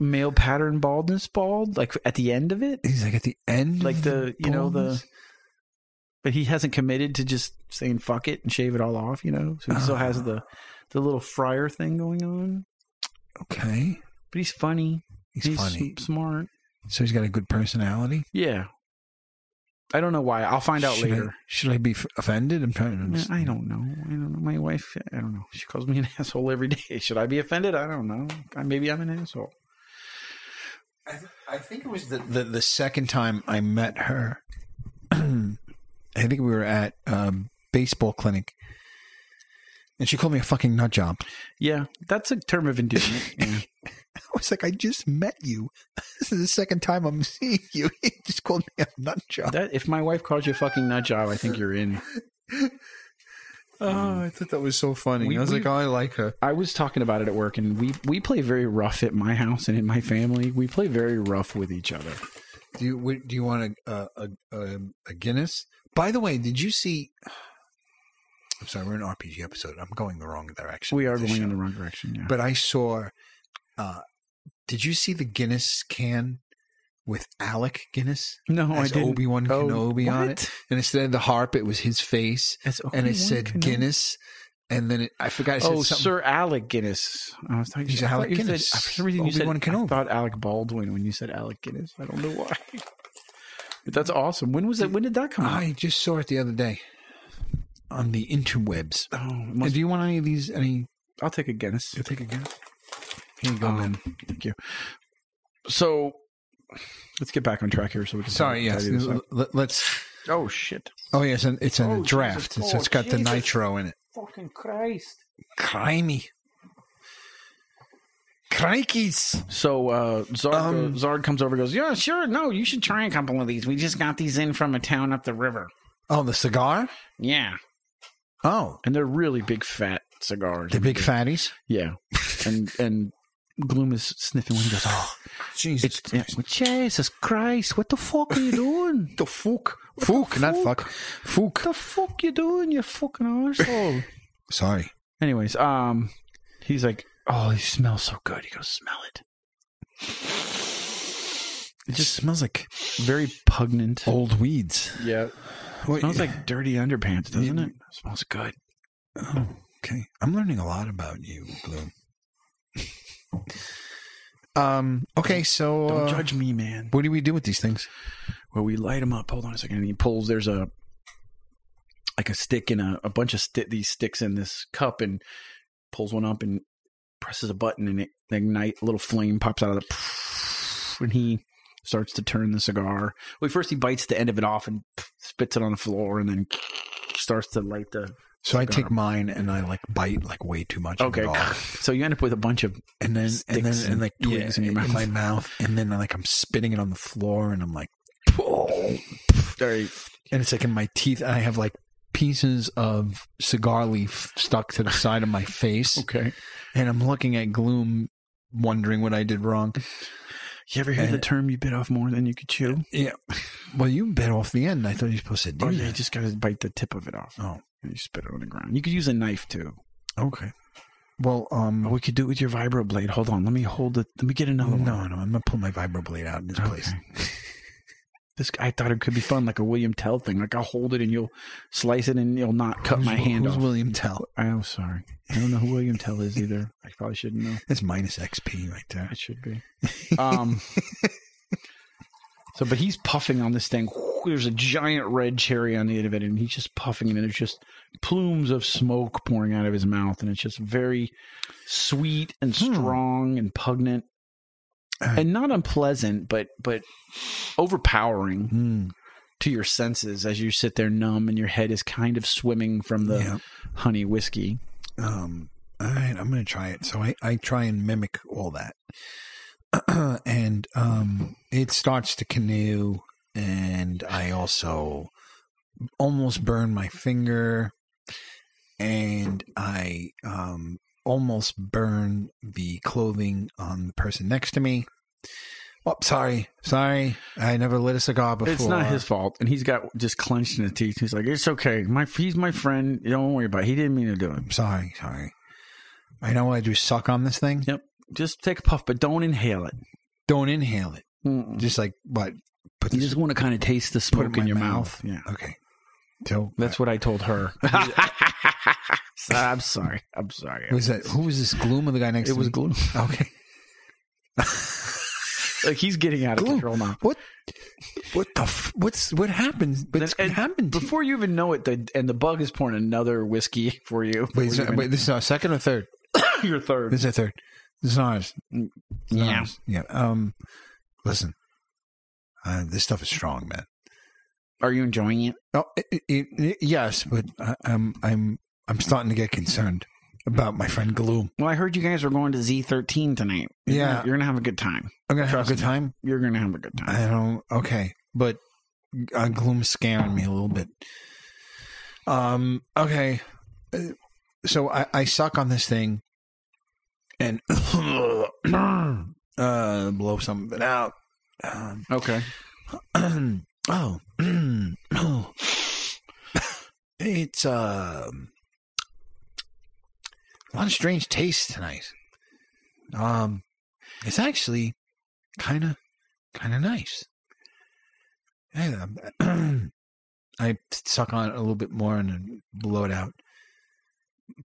male pattern baldness bald, like at the end of it, He's like at the end, like of the you know the. But he hasn't committed to just saying fuck it and shave it all off, you know. So he still has uh-huh. the the little friar thing going on. Okay, But he's funny. he's, funny. s- smart. So he's got a good personality. Yeah. I don't know why. I'll find out should I, later. should I be f- offended? I'm trying to. Understand. I don't know. I don't know. My wife, I don't know. She calls me an asshole every day. Should I be offended? I don't know. I- Maybe I'm an asshole. I, th- I think it was the, the the second time I met her. I think we were at um, baseball clinic, and she called me a fucking nut job. Yeah, that's a term of endearment. Yeah. I was like, I just met you. This is the second time I'm seeing you. You just called me a nut job. That if my wife calls you a fucking nut job, I think you're in. Oh, I thought that was so funny. We- I was we- like, oh, I like her. I was talking about it at work, and we we play very rough at my house and in my family. We play very rough with each other. Do you do you want a a, a a Guinness? By the way, did you see? I'm sorry, we're in an RPG episode. I'm going the wrong direction. We are going in the wrong direction. Yeah. But I saw. Uh, did you see the Guinness can with Alec Guinness? no, I didn't. Obi Wan Oh, Kenobi on it, and instead of the harp, it was his face, and it said Kenobi? Guinness, and then it, I forgot. It said Oh, something- Sir Alec Guinness. I was talking. He's Alec said- Guinness. for some reason, you said. Obi-Wan I Kenobi. thought Alec Baldwin when you said Alec Guinness. I don't know why. But that's awesome. When was that? When did that come out? I just saw it the other day on the interwebs. Oh, must, do you want any of these? Any? I'll take a Guinness. You'll take a Guinness. Here you go, Um, man. Thank you. So let's get back on track here, so we can. Sorry, yes. tidy this up. Let, us Oh shit! Oh yes, and it's in Oh, a draft. Jesus. It's, it's Oh, got the nitro in it. Fucking Christ! Crimey. Crikeys. So uh, Zard, Um, Zard comes over, and goes, "Yeah, sure. No, you should try a couple of these. We just got these in from a town up the river. Oh, the cigar? Yeah, Oh, and they're really big, fat cigars. the big fatties? Yeah, and and Glume is sniffing one. He goes, "Oh, Jesus. it's yeah. Jesus Christ! What the fuck are you doing? the fuck. Fuck, not fuck? fuck. The fuck you doing? You fucking arsehole!" Sorry. Anyways, um, he's like, "Oh, he smells so good." He goes, "Smell it." It just smells like Very pungent. old weeds. yeah, What, smells like dirty underpants, doesn't Yeah. it? smells good. Oh, okay. I'm learning a lot about you, Glume. um. Okay, so Don't uh, judge me, man. what do we do with these things? Well, we light them up. Hold on a second. And he pulls. There's a like a stick in a, a bunch of sti- these sticks in this cup, and pulls one up and presses a button, and it ignite. A little flame pops out of the. And he starts to turn the cigar. Well, first he bites the end of it off and spits it on the floor, and then starts to light the. So I take mine and I like bite like way too much. of Okay, so you end up with a bunch of and then and then Sticks and like and yeah, twigs in your mouth. my mouth, and then like I'm spitting it on the floor, and I'm like, very and it's like in my teeth. And I have like pieces of cigar leaf stuck to the side of my face, okay. and I'm looking at Glume, wondering what I did wrong. You ever hear the term "you bit off more than you could chew"? Yeah, well, you bit off the end. I thought you were supposed to do Oh, yeah, you just got to bite the tip of it off. Oh, And you spit it on the ground. You could use a knife too. okay. Well, um, Oh, we could do it with your vibroblade. Hold on, let me hold it. Let me get another no, one. no, no, I'm gonna pull my vibroblade out in this place. This I thought it could be fun, like a William Tell thing. Like I'll hold it and you'll slice it and you'll not cut my hand who's off. William Tell? I'm sorry. I don't know who William Tell is either. I probably shouldn't know. It's minus XP right there. It should be. Um. so, but he's puffing on this thing. There's a giant red cherry on the end of it, and he's just puffing, and there's just plumes of smoke pouring out of his mouth, and it's just very sweet and Hmm. strong and pungent, Uh, and not unpleasant, but but overpowering Hmm. to your senses as you sit there numb, and your head is kind of swimming from the yeah. honey whiskey. Um, all right, I'm going to try it. So I, I try and mimic all that. and um, it starts to canoe, and I also almost burn my finger, and I um, almost burn the clothing on the person next to me. Oh, sorry, sorry. I never lit a cigar before. It's not his fault, and he's got just clenched in his teeth. He's like, "It's okay. My he's my friend. Don't worry about. it. He didn't mean to do it." I'm Sorry, sorry. I know what I do. Suck on this thing. Yep. Just take a puff, but don't inhale it. Don't inhale it. Mm-mm. Just like what? Put You this. just want to kind of taste the smoke in in your mouth. mouth. Yeah. Okay. So That's uh, what I told her. I'm sorry. I'm sorry. was that? Who was this? Glume or the guy next to me? It to was me? Glume. Okay. Like he's getting out of Glume. control now. What? What the? F- what's what happened? What's And- and happened? to you? Before you even know it, the and the bug is pouring another whiskey for you. Wait, is wait, this is our second or third? your third. This is our third. This is ours. This is Yeah. ours. Yeah. Um, listen, uh, this stuff is strong, man. Are you enjoying it? Oh, it, it, it, yes, but I, I'm I'm I'm starting to get concerned about my friend Glume. Well, I heard you guys are going to Z13 tonight. You're Yeah. gonna, you're gonna have a good time. I'm gonna have a good me. time. You're gonna have a good time. I don't. Okay, but uh, Glume's scaring me a little bit. Um. Okay. Uh, So I, I suck on this thing, and uh, blow something out. Um, Okay. oh, oh, it's um lot of strange tastes tonight. Um, it's actually kind of kind of nice. Yeah, um, I suck on it a little bit more and then blow it out.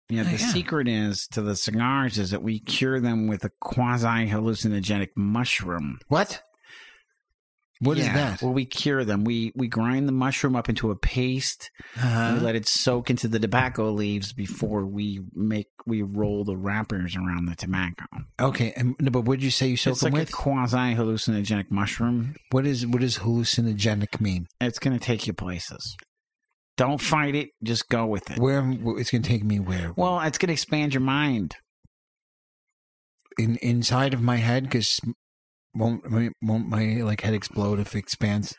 Yeah, the Yeah. secret is to the cigars is that we cure them with a quasi hallucinogenic mushroom. What? What is Yeah, that? Well, we cure them. We we grind the mushroom up into a paste. Uh-huh. We let it soak into the tobacco leaves before we make we roll the wrappers around the tobacco. Okay, and, but what did you say you soak it's them like with? quasi hallucinogenic mushroom. What is what does hallucinogenic mean? It's going to take you places. Don't fight it. Just go with it. Where it's going to take me? Where? Well, it's going to expand your mind. in inside of my head because won't won't my like head explode if it expands?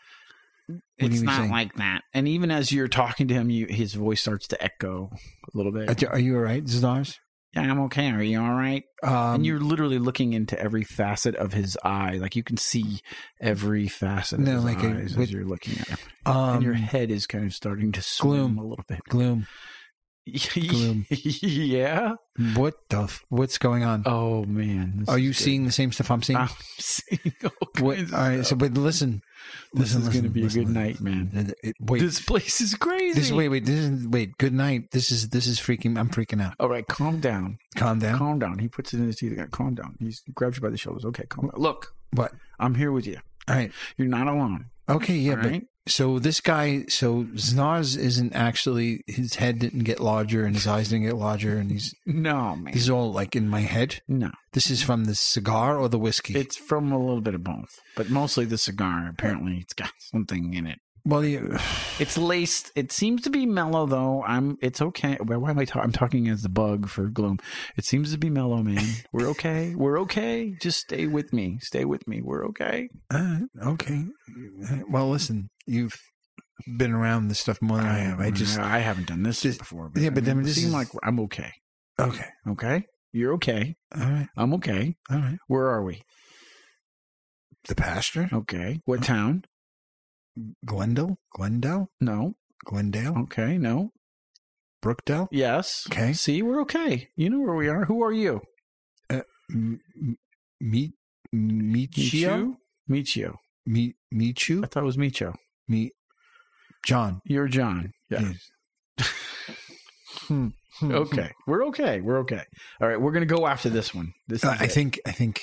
What It's not saying? like that. And even as you're talking to him, you, his voice starts to echo a little bit. Are you all right, Zdars? Yeah, I'm okay. Are you all right? Um, and you're literally looking into every facet of his eye. Like you can see every facet of his like a- eyes with- as you're looking at him. um, and your head is kind of starting to swim Glume. a little bit. Glume. Yeah. What the? F- what's going on? Oh man. Are you good. seeing the same stuff I'm seeing? I'm seeing all what? All right. So, but listen. This listen, is going to listen, be a good listen. night, man. It- it- wait. This place is crazy. This wait wait this is wait good night this is this is freaking I'm freaking out All right, calm down. calm down Calm down. He puts it in his teeth. again. Calm down. He grabs you by the shoulders. Okay, calm down. Look, what I'm here with you. all right You're not alone. okay yeah all right? So this guy so Znars isn't actually his head didn't get larger and his eyes didn't get larger and he's No, man. All like in my head. no. This is from the cigar or the whiskey. It's from a little bit of both, but mostly the cigar. Apparently, it's got something in it. Well, you, It's laced. It seems to be mellow, though. I'm. It's okay. Why why am I talking? I'm talking as the bug for Glume. It seems to be mellow, man. We're okay. We're okay. Just stay with me. Stay with me. We're okay. uh, okay. Well, listen, you've been around this stuff more than I have. I just I haven't done this before. yeah, but I then mean, it seems is- like I'm okay. okay. Okay, you're okay. All right, I'm okay. all right. Where are we? The pasture, Okay. What town? Glendale, Glendale, No. Glendale, Okay. No. Brookdale. Yes. Okay. See, we're okay. You know where we are. Who are you? M- m- Meet Michio, Michio. Meet Michu, I thought it was Micho. meet John. You're John. Yeah. Yes. Hmm. Okay. We're okay. We're okay. All right. We're gonna go after this one. This. Uh, I it. think I think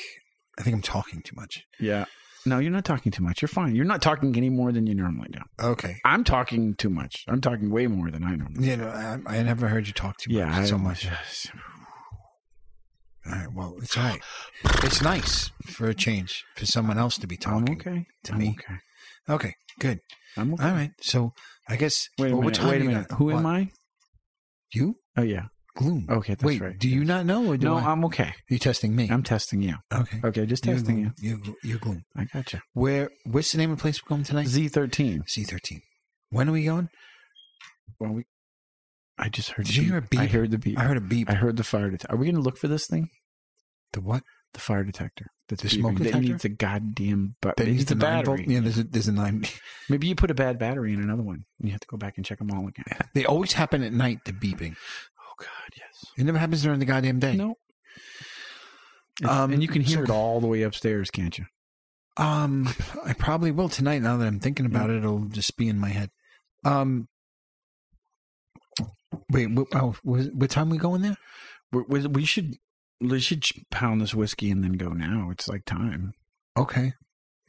I think I'm talking too much. Yeah. No, you're not talking too much. You're fine. You're not talking any more than you normally do. Okay. I'm talking too much. I'm talking way more than I normally. Do. You know, I, I never heard you talk too Yeah. much. I so much. Yes. All right. Well, it's all right. It's nice for a change for someone else to be I'm talking okay. to I'm me. Okay. Okay. Good. I'm okay. All right. So I guess. Wait a well, minute. Wait a minute. Who am I? You? Oh yeah. Glume. Okay. That's Wait. right. Do you not know? Or do No, I? I'm okay. You're testing me. I'm testing you. okay. Okay, just You're testing you. Glume. You. You're Glume. I gotcha. Where? What's the name of the place we're going tonight? Z13. Z13. When are we going? Well, we. I just heard. Did the you hear a beep? I heard the beep. I heard a beep. I heard the fire detector. Are we going to look for this thing? the what? The fire detector. That's The beeping. smoke That detector? needs a goddamn. But That needs the a nine volt. battery. Yeah. There's a, there's a nine. Maybe you put a bad battery in another one. and You have to go back and check them all again. They always happen at night. The beeping. Oh God, yes. It never happens during the goddamn day. No. Um, and you can hear so- it all the way upstairs, can't you? Um, I probably will tonight. Now that I'm thinking about it, it'll just be in my head. Um, wait, wh- oh, what, what time we going there? We, we, we should we should pound this whiskey and then go now. It's like time. Okay,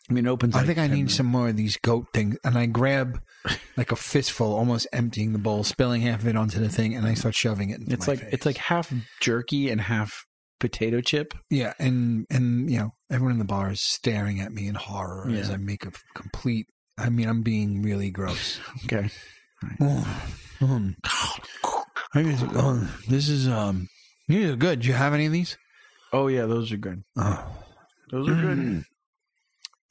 I mean, it opens. I like think I need minutes. some more of these goat things, and I grab like a fistful, almost emptying the bowl, spilling half of it onto the thing, and I start shoving it. Into It's like face. it's like half jerky and half potato chip. yeah, and and you know everyone in the bar is staring at me in horror as I make a complete. I mean, I'm being really gross. Okay. Oh, um, oh, this is um. These are good. Do you have any of these? Oh yeah, those are good. Oh, Those are good.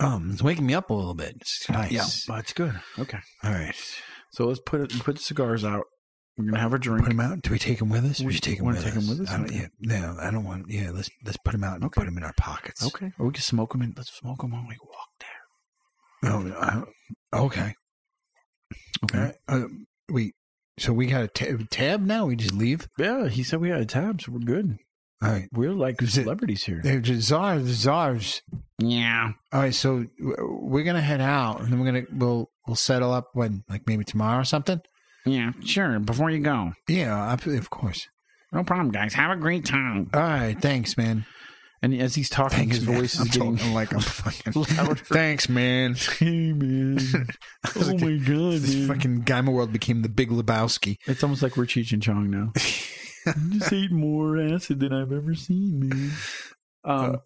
um, it's waking me up a little bit. It's nice. Yeah, but it's good. Okay. All right. So let's put it put the cigars out. We're gonna have a drink. Put them out. Do we take them with us? We- should take them wanna with take us. 'em with us? I don't, yeah, no, I don't want. Yeah, let's let's put them out and Okay. put them in our pockets. Okay. Or we can smoke them in. Let's smoke them while we walk there. Oh, I- okay. Okay. Uh, uh, wait. So we got a tab now. We just leave. Yeah, he said we had a tab, so we're good. All right. We're like Is celebrities here. They're just czars. Czars. Yeah. All right. So we're gonna head out, and then we're gonna we'll we'll settle up when like maybe tomorrow or something. Yeah, sure. Before you go. Yeah, of course. No problem, guys. Have a great time. All right. Thanks, man. And as he's talking, Thanks, his man. voice I'm is getting talking like I'm fucking louder. Thanks, man. Hey man. oh my god, This man. fucking Gamma World became the Big Lebowski. It's almost like we're Cheech and Chong now. You just ate more acid than I've ever seen, man. Um,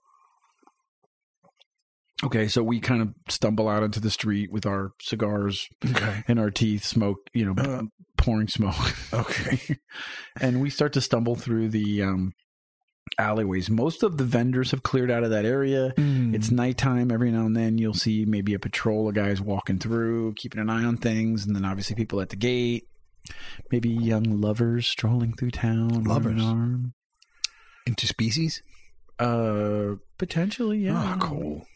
okay, so we kind of stumble out into the street with our cigars Okay. in our teeth, smoke, you know, Uh. pouring smoke. Okay. and we start to stumble through the um, alleyways. Most of the vendors have cleared out of that area. Mm. It's nighttime. Every now and then you'll see maybe a patrol of guys walking through, keeping an eye on things, and then obviously people at the gate. Maybe young lovers strolling through town. Lovers? arm in arm. interspecies. Uh, potentially, yeah. Oh, cool.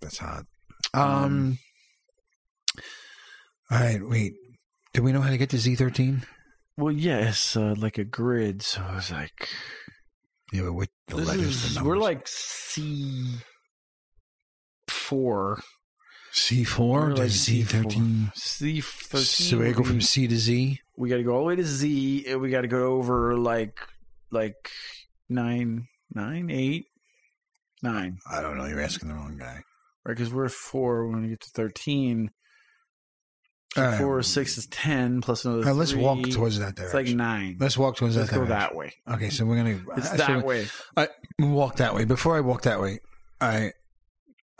That's hot. Um. all right. Wait. Do we know how to get to Z thirteen? Well, yes, uh, like a grid. So I was like, Yeah, but what the letters? is- the we're like C four. C four to Z thirteen. C thirteen. So we go from C to Z. we got to go all the way to Z. and We got to go over like like nine, nine, eight, nine. I don't know. You're asking the wrong guy. Right, because we're at four. We're gonna get to thirteen. So right. four or six is ten plus another. Right, let's walk towards that there. It's direction. like nine. let's walk towards Let's that go direction. that way. Okay, so we're gonna. It's I- that so way. we'll walk that way. Before I walk that way, I,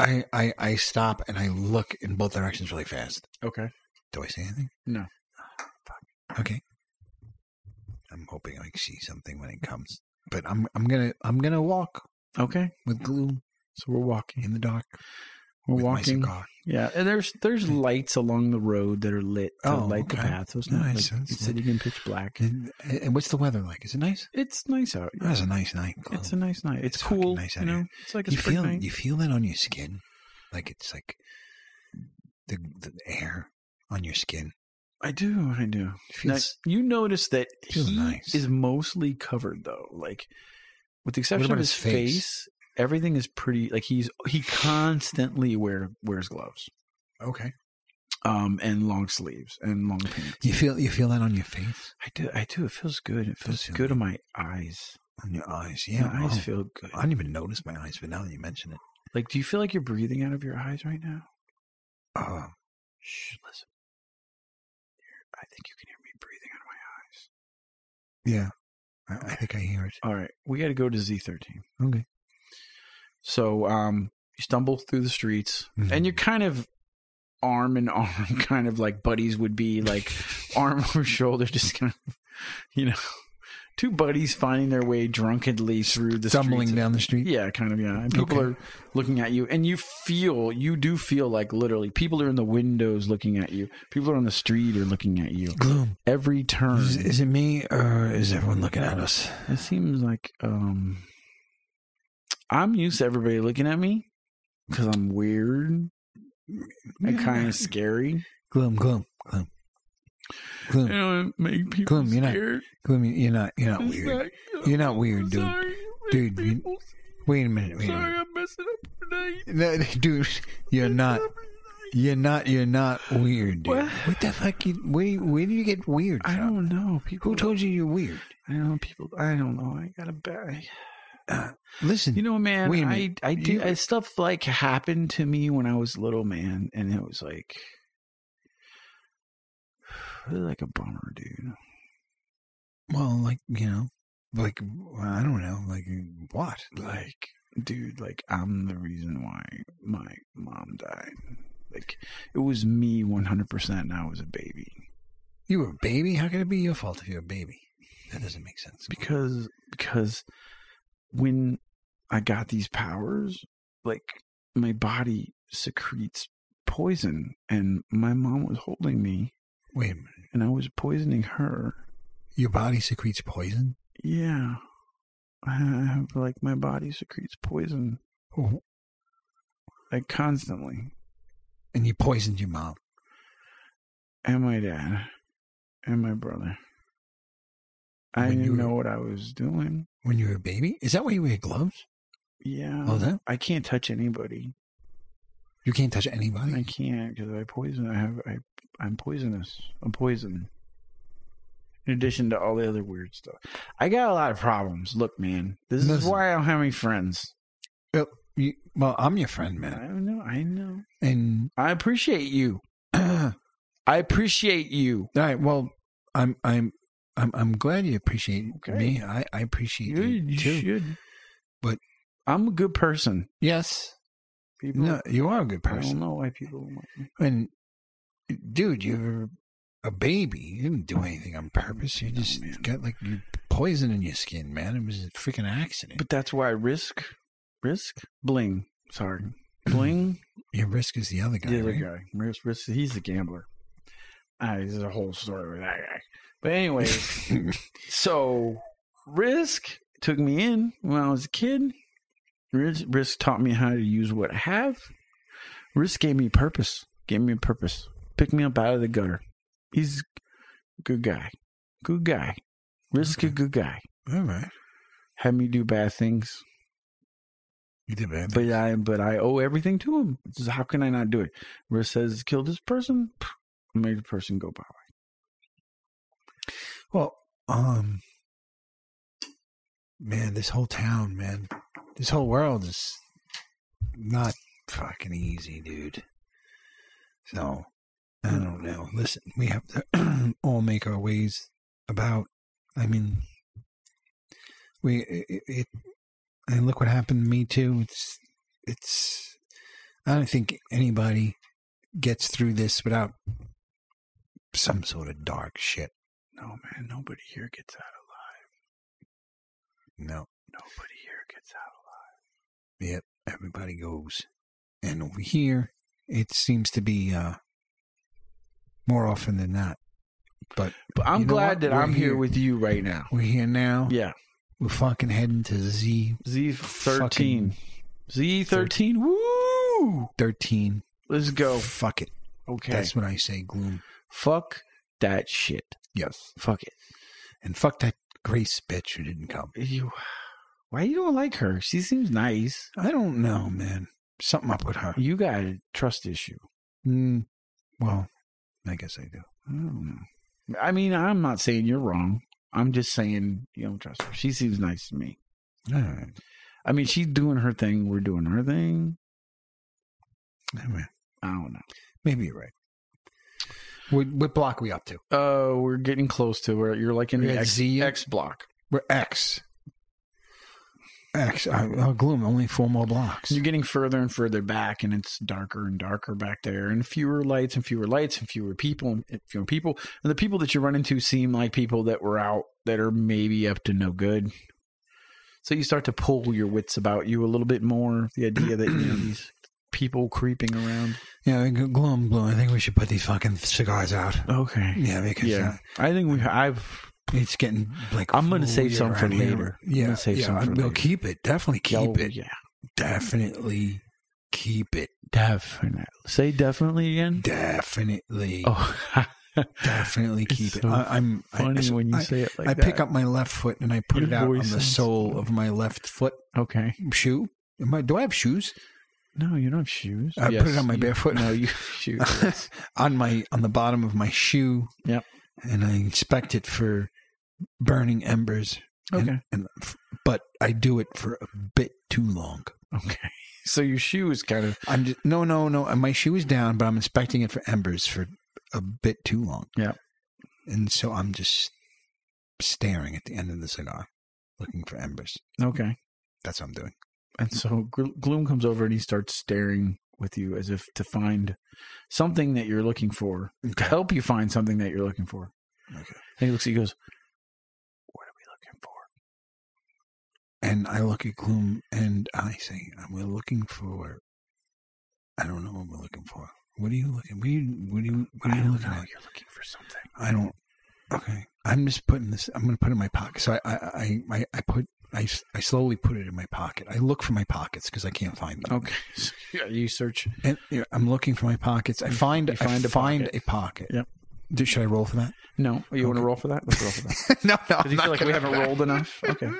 I, I, I stop and I look in both directions really fast. Okay. Do I see anything? No. Ah, fuck. Okay. I'm hoping I see something when it comes, but I'm I'm gonna I'm gonna walk Okay. with Glume So we're walking. in the dark. We're walking. Yeah, and there's there's lights along the road that are lit to Oh, light the path. So it's not Nice. like it's sitting in pitch black. And, and what's the weather like? Is it nice? It's nice out. Oh, it's a nice night. It's a nice night. It's, It's cool. nice you out know, here. it's like a you feel night. you feel that on your skin, like it's like the the air on your skin. I do. I do. It Now, you notice that feels he nice. is mostly covered though. Like with the exception of his his face? face? Everything is pretty like he's he constantly wear wears gloves. okay. Um and long sleeves and long pants. You feel you feel that on your face, I do I do. It feels good. It feels feel good on my eyes. on your eyes. Yeah, my eyes oh, feel good. I didn't even notice my eyes, but now that you mention it, Like, do you feel like you're breathing out of your eyes right now? uh, Shh, listen. I think you can hear me breathing out of my eyes. yeah, I, I think I hear it. All right, we got to go to Z13. Okay. So, um, you stumble through the streets, Mhm. and you're kind of arm in arm, kind of like buddies would be, like arm over shoulder, just kind of, you know, two buddies finding their way drunkenly through the Stumbling down the street. Yeah, kind of. Yeah, and people Okay. are looking at you, and you feel, you do feel like literally, people are in the windows looking at you. People are on the street are looking at you. Glume. Every turn, Is, is it me or is everyone looking at us? it seems like um, I'm used to everybody looking at me because I'm weird and kind of scary. Glume, Glume, Glume, You know, make people Glume, you're not- scared. Glume. You're not. You're not It's weird. like, oh, You're not weird, dude. sorry, Dude, you- Wait a minute. Wait a minute. I'm messing up tonight. No, dude, you're not. You're not. You're not weird, dude. What? What, the fuck? You, where, where do you get weird I don't know. People Who told you you're weird? I don't know. People. I don't know. I got a bad. Listen, You know, man. Wait a I minute. I do You- I, stuff like happened to me when I was a little, man, and it was like really like a bummer, dude. well, like you know, like I don't know, like what? Like, dude, like I'm the reason why my mom died. Like, it was me 100, percent and I was a baby. You were a baby? How can it be your fault if you're a baby? That doesn't make sense. because because when I got these powers, like my body secretes poison, and my mom was holding me, Wait a minute. and I was poisoning her. Your body secretes poison. Yeah, I have like my body secretes poison Oh, like constantly, and you poisoned your mom. and my dad, and my brother. I When you didn't were- know what I was doing. When you were a baby? Is that why you wear gloves? Yeah, Oh, that? I can't touch anybody. You can't touch anybody. I can't because I poison. I have. I. I'm poisonous. I'm poison. In addition to all the other weird stuff, I got a lot of problems. Look, man, this is why I don't have any friends. You, well, I'm your friend, man. I know. I know. and I appreciate you. I appreciate you. All right. Well, I'm, I'm, I'm, I'm glad you appreciate Okay. me. I, I appreciate You, you, you too. should. But- I'm a good person. Yes, People. no, you are a good person. I don't know why people like me. And dude, you're a baby. You didn't do anything on purpose. You just man. got like you poison in your skin, man. It was a freaking accident. But that's why risk, risk, bling. Sorry, bling. your risk is the other guy, the other right? guy, risk, risk. He's the gambler. Ah, there's a whole story with that guy. But anyways, so risk took me in when I was a kid. Risk, risk taught me how to use what I have. Risk gave me purpose. Gave me a purpose. Picked me up out of the gutter. He's a good guy. Good guy. Risk a good guy. All right, Had me do bad things, you did bad. things. but I but I owe everything to him. How can I not do it? Risk says kill this person. I made the person go by. Well, um, man, this whole town, man, this whole world is not fucking easy, dude. So, I don't know. Listen, we have to all make our ways about. I mean, we it, it and look what happened to me too. It's it's. I don't think anybody gets through this without some sort of dark shit. No man, nobody here gets out alive. No. Nobody here gets out alive. Yep, everybody goes. And over here, it seems to be uh, more often than not. But But I'm glad that We're I'm here. here. with you right now. we're here now. Yeah, We're fucking heading to Z Z thirteen, Z thirteen. Woo! 13. Let's go. Fuck it. Okay. That's when I say, Glume. Fuck that shit. Yes. Fuck it. And fuck that Grace bitch who didn't come. You. Why you don't like her? She seems nice. I don't know, man. Something up with her. You got a trust issue. Mm, well, I guess I do. I don't know. I mean, I'm not saying you're wrong. I'm just saying you don't trust her. She seems nice to me. All right. I mean, she's doing her thing. We're doing our thing. Anyway, I don't know. maybe you're right. What, what block are we up to? Uh, we're getting close to where you're like in the X, Z? X block. We're X. X. Uh, uh, Glume. Only four more blocks. You're getting further and further back, and it's darker and darker back there, and fewer lights and fewer lights and fewer people and fewer people. And the people that you run into seem like people that were out that are maybe up to no good. So you start to pull your wits about you a little bit more. The idea that you know these people creeping around. Yeah, Glume, Glume. I think we should put these fucking cigars out. Okay. Yeah, because Yeah, I think we. I've. uh, it's getting like. I'm gonna save weird some for around here. later. I'm Yeah, save yeah. some for we'll later. keep it. Definitely keep Oh, it. Yeah, Definitely keep it. definitely. Say definitely again. Definitely. Oh, definitely It's keep it. so I, I'm I- Funny so when you I, say it like I that. pick up my left foot and I put Your it out on the sole funny. of my left foot Okay. shoe. Am I, do I have shoes No, you don't have shoes. I put it on my you- barefoot. No, you have shoes. yes. on my on the bottom of my shoe? Yep. And I inspect it for burning embers. And- Okay. And, but I do it for a bit too long. Okay. So your shoe is kind of I'm just no no no. Uh, my shoe is down, but I'm inspecting it for embers for a bit too long. Yeah. And so I'm just staring at the end of the cigar, looking for embers. okay. That's what I'm doing. And so Glume comes over and he starts staring with you as if to find something that you're looking for, to help you find something that you're looking for. Okay. And he looks, he goes, "What are we looking for?" And I look at Glume and I say, "We're looking for." I don't know what we're looking for. What are you looking? What are you? What are you? What are I you don't looking know. at? You're looking for something. I don't. Okay, I'm just putting this. I'm going to put it in my pocket. So I, I, I, I, I put. I, I slowly put it in my pocket. I look for my pockets because I can't find them. Okay. So, yeah, you search. And you know, I'm looking for my pockets. I find. you find I a find pocket. a pocket. Yep. Do- Should I roll for that? No, you want to roll for that? Let's roll for that. no, no. Because you feel like we haven't rolled enough. Okay.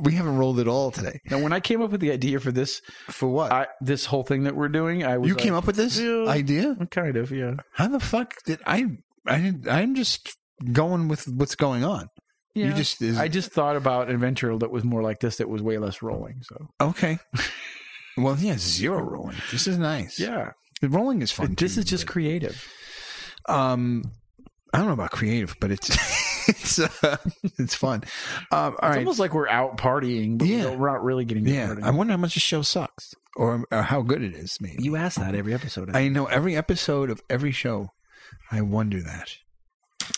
We haven't rolled at all today. Now, when I came up with the idea for this, For what? I, this whole thing that we're doing, I was you like, came up with this Yeah. idea? kind of, yeah, How the fuck did I? I didn't. I'm just going with what's going on. Yeah. You just. Is, I just thought about an adventure that was more like this, that was way less rolling. So okay. well, yeah, zero rolling. This is nice. yeah, The rolling is fun. this too, is just but- creative. Um, I don't know about creative, but it's it's uh, it's fun. Um, all It's right, almost like we're out partying, but yeah. we're not really getting. yeah. partying. I wonder how much the show sucks, or, or how good it is. Maybe you ask that every episode. I know every episode of every show. I wonder that.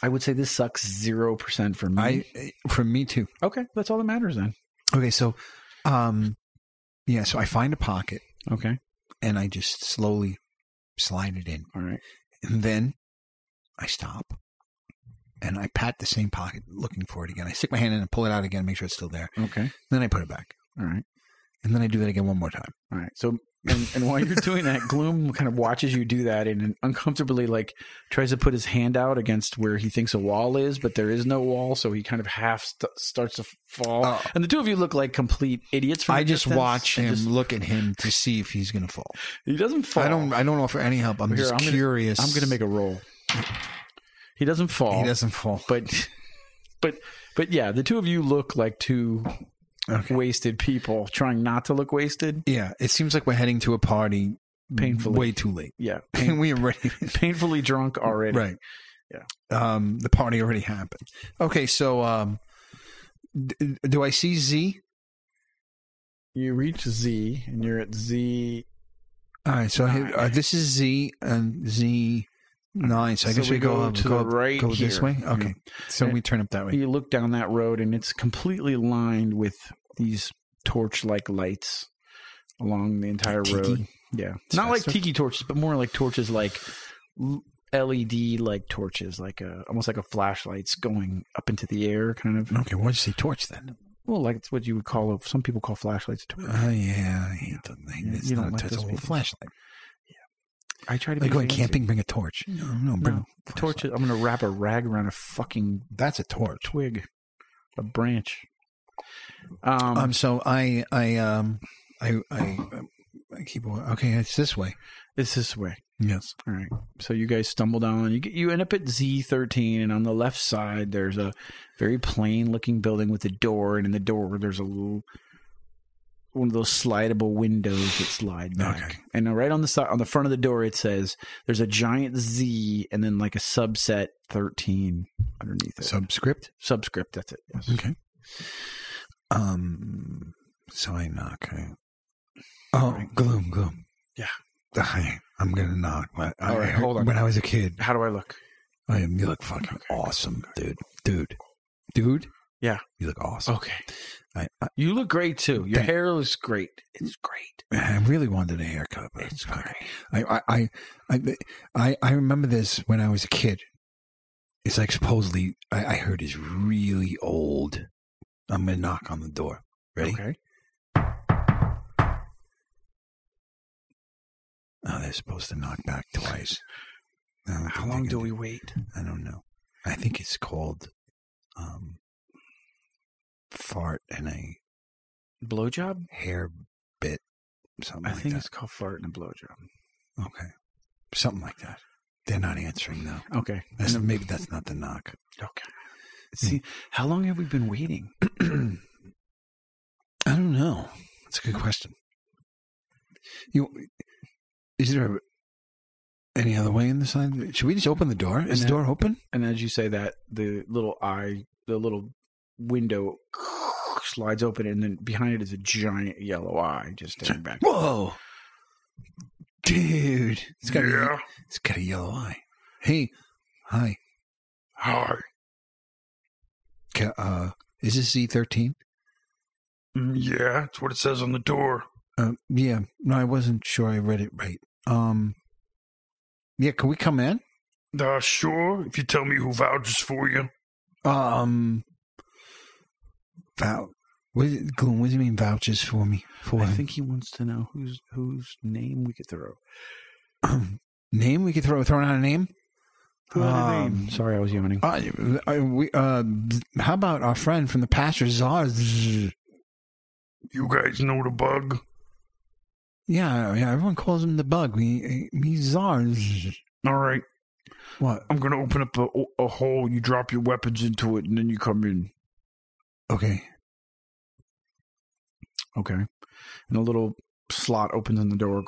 I would say this sucks zero percent for me. I for me too. okay, that's all that matters then. Okay, so um, yeah. So I find a pocket Okay, and I just slowly slide it in, all right. and then I stop. And I pat the same pocket, looking for it again. I stick my hand in and pull it out again, make sure it's still there. Okay, Then I put it back, all right. and then I do that again one more time. All right. So, and, and while you're doing that, Glume kind of watches you do that and uncomfortably, like, tries to put his hand out against where he thinks a wall is, but there is no wall. So he kind of half st- starts to fall. Oh. And the two of you look like complete idiots. From I just watch And him, just- look at him to see if he's going to fall. he doesn't fall. I don't. I don't offer any help. I'm Here, just I'm gonna- curious. I'm going to make a roll. He doesn't fall. He doesn't fall. But, but, but yeah, the two of you look like two Okay. wasted people trying not to look wasted. Yeah, it seems like we're heading to a party Painfully. way too late. Yeah. And we already Painfully drunk already. right. Yeah. Um, the party already happened. Okay, so um, d- do I see Z? You reach Z and you're at Z All right, so I uh, this is Z and Z nine. So I So guess we we, go, go up- to go the up- right Go this way. Okay, so And- we turn up that way. You look down that road and it's completely lined with these torch-like lights along the entire Tiki? road. Yeah, It's not like tiki torches, but more like torches, like LED like torches, like a almost like a flashlights going up into the air, kind of. Okay, what'd you say? Torch then? Well, like it's what you would call a, some people call flashlights. Oh yeah, I hate the thing. Yeah, It's you don't not like a total people. flashlight. I try to Like be going fancy. camping, bring a torch. No, no, bring No, a flashlight. Torches. I'm gonna wrap a rag around a fucking That's a torch. twig, a branch. Um, Um. So I, I, um, I, I, I keep. Okay, it's this way. it's this way. Yes. All right. So you guys stumble down. You get, you end up at Z13, and on the left side there's a very plain looking building with a door, and in the door there's a little one of those slidable windows that slide back. Okay. And right on the side, on the front of the door, it says there's a giant Z, and then like a subset 13 underneath it. Subscript. Subscript. That's it. Yes. Okay. Um. So I knock. I, oh, Right. Glume, Glume. Yeah. I, I'm gonna knock. I, I All right, heard- hold on. When I was a kid, How do I look? I am. You look fucking awesome, dude. Dude. Dude. Yeah. You look awesome. Okay. I, I, You look great too. Your Thank- hair looks great. It's great. I really wanted a haircut, but It's great. I, I, I, I, I, I remember this when I was a kid. It's like supposedly I, I heard is really old. I'm gonna knock on the door. Ready? Okay. Oh, they're supposed to knock back twice. How long do we wait? I don't know. I think it's called um, fart and a Blowjob? hair bit, something I like think that. it's called fart and a blowjob. Okay, something like that. They're not answering though. Okay. That's, then- maybe that's not the knock. okay. See, hmm. how long have we been waiting? I don't know. That's a good question. You is there any other way in the side? Should we just open the door? Is the And door open? And as you say that, the little eye, the little window slides open, and then behind it is a giant yellow eye just staring back. Whoa, dude! It's got a, it's got a yellow eye. Hey, hi. Hi. Uh, is this Z thirteen? Yeah, that's what it says on the door. Uh, yeah. No, I wasn't sure. I read it right. Um, yeah. Can we come in? Uh, sure, if you tell me who vouches for you. Um, vou. What, is it, Glume, what do you mean vouches for me? For I him? think he wants to know whose whose name we could throw. name? We could throw throwing out a name. Who had a name? Um, Sorry, I was yawning. Uh, uh, we, uh, how about our friend from the pasture, Czar? You guys know the bug? Yeah, yeah. Everyone calls him the bug. We, he's Czar. All right, What? I'm gonna open up a, a hole. You drop your weapons into it, and then you come in. Okay. Okay. And a little slot opens in the door,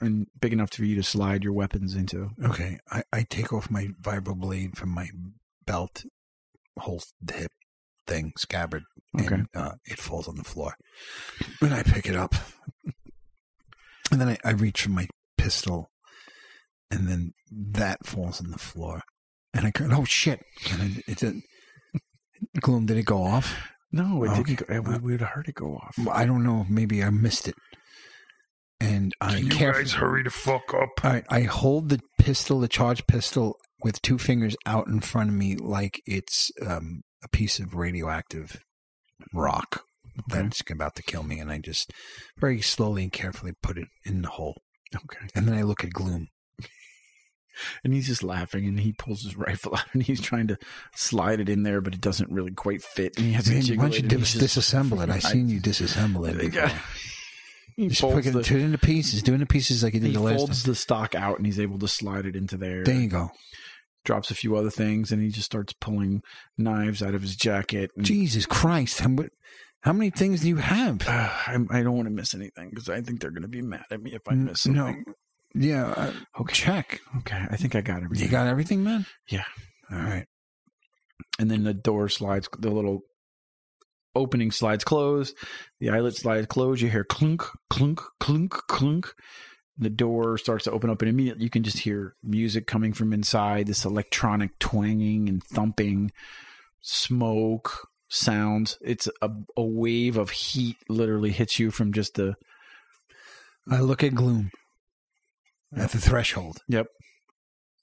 and big enough for you to slide your weapons into. Okay. I, I take off my vibroblade from my belt, whole hip thing, scabbard. Okay. And, uh, it falls on the floor. And I pick it up. And then I, I reach for my pistol. And then that falls on the floor. And I go, oh shit. And it, it. Glume, did it go off? No, it Okay. didn't. Go, we, would have heard it go off. I don't know. Maybe I missed it. And I Can you carefully. guys hurry the fuck up? All right, I hold the pistol, the charged pistol, with two fingers out in front of me, like it's um, a piece of radioactive rock Okay. that's about to kill me, and I just very slowly and carefully put it in the hole, Okay. and then I look at Glume. And he's just laughing, and he pulls his rifle out, and he's trying to slide it in there, but it doesn't really quite fit. And he has to Man, jiggle why don't you it, dis- he's just- disassemble it? i've seen you disassemble it. before. he Just folds it, the, turn into pieces, doing the pieces like you did he the last folds time. the stock out, and he's able to slide it into there. There you go. drops a few other things, and he just starts pulling knives out of his jacket. And, Jesus Christ! How, how many things do you have? Uh, I, I don't want to miss anything because I think they're going to be mad at me if I miss no. Yeah, uh, Okay. check. Okay, I think I got everything. You got everything, man. Yeah. All right. and then the door slides, the little opening slides closed, the eyelet slides closed. You hear clunk, clunk, clunk, clunk. The door starts to open up, and immediately you can just hear music coming from inside. This electronic twanging and thumping, smoke sounds. It's a, a wave of heat literally hits you from just the I look at Glume at the threshold. Yep.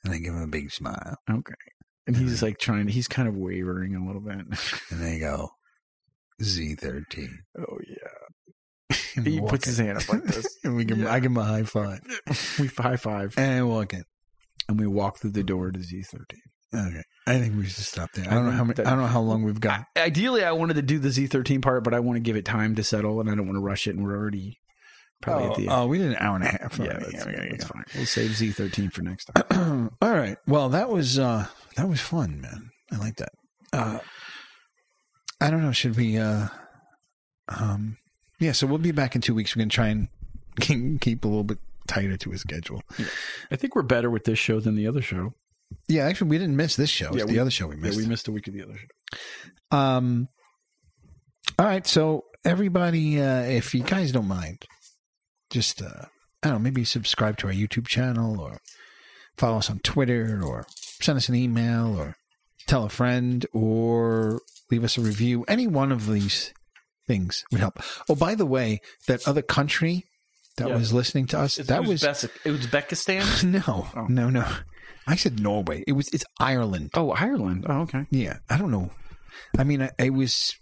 And I give him a big smile. okay, and he's like trying to. He's kind of wavering a little bit. And they go, Z13. oh yeah, And he puts his hand up like this. and we give him, I give him a high five. we high five. And I walk in. and we walk through the door to Z thirteen. Okay. I think we should stop there. I I don't know how many, that- I don't know how long we've got. Ideally, I wanted to do the Z thirteen part, but I want to give it time to settle, and I don't want to rush it. And we're already probably oh, at the end. oh, we did an hour and a half. yeah, already. that's, Yeah, yeah, that's yeah. fine. We'll save Z thirteen for next time. All right. Well, that was uh that was fun, man. I like that. Uh I don't know, should we uh um yeah, so we'll be back in 2 weeks. We're going to try and keep a little bit tighter to a schedule. I think we're better with this show than the other show. Yeah, actually we didn't miss this show. Yeah, It's we- the other show we Yeah, missed. we missed a week of the other show. Um All right, so everybody uh if you guys don't mind just uh I don't know, maybe subscribe to our YouTube channel or follow us on Twitter or send us an email or tell a friend or leave us a review. Any one of these things would help. Oh, by the way, that other country that Yeah. was listening to us, that was Uzbekistan. no, Oh. no, no. I said Norway. It was it's Ireland. Oh, Ireland. Oh, okay. Yeah, I don't know. I mean, I, it was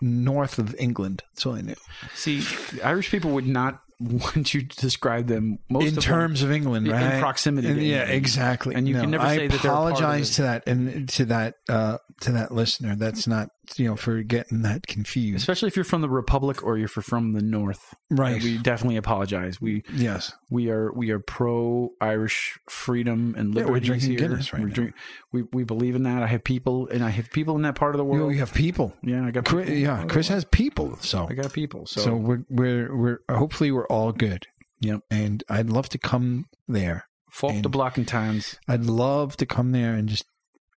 north of England. That's all I knew. See, Irish people would not once you describe them, most in terms of England, in right? proximity And yeah, exactly. And you can never I say that of apologize to that and to that uh, to that listener. That's not you know for getting that confused. especially if you're from the Republic or you're from the North. Right. We definitely apologize. We yes. we are we are pro Irish freedom and Yeah, we're liberty. drinking here. Guinness right We're now. drink- we we believe in that. I have people, and I have people in that part of the You, world. know, you have people. yeah, I got Chris, people. yeah, Chris has people. So I got people. So, so we're we're we're hopefully we're all good. Yep. And I'd love to come there. fault the and- blocking times. I'd love to come there and just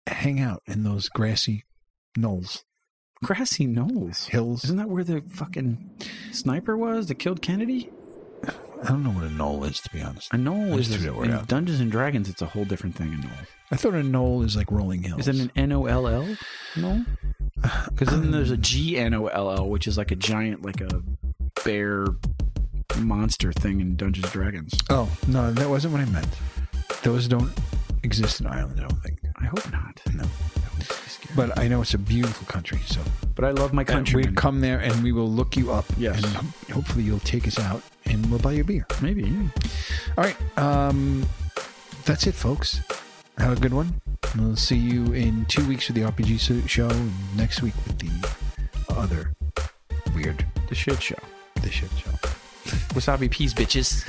hang out in those grassy knolls, Grassy knolls. hills. Isn't that where the fucking sniper was that killed Kennedy? I don't know what a knoll is to be honest. A knoll is just threw that word in out. Dungeons and Dragons. It's a whole different thing. A knoll. I thought a knoll is like rolling hills. Is it an N O L L? No, because then there's a G N O L L, which is like a giant, like a bear monster thing in Dungeons and Dragons. Oh no, that wasn't what I meant. Those don't exist in Ireland. I don't think. I hope not. No. But I know it's a beautiful country, so But I love my country. we come there and we will look you up. Yes. and hopefully you'll take us out and we'll buy you a beer. Maybe. yeah. All right, um, that's it, folks. Have a good one. We'll see you in two weeks with the RPG show, and next week with the other weird The shit show. the shit show. Wasabi peas, bitches.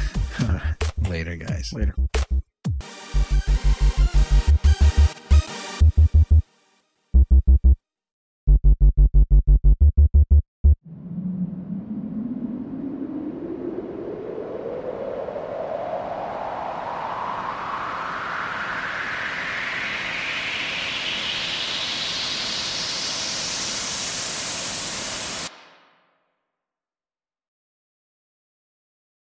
Later, guys. Later.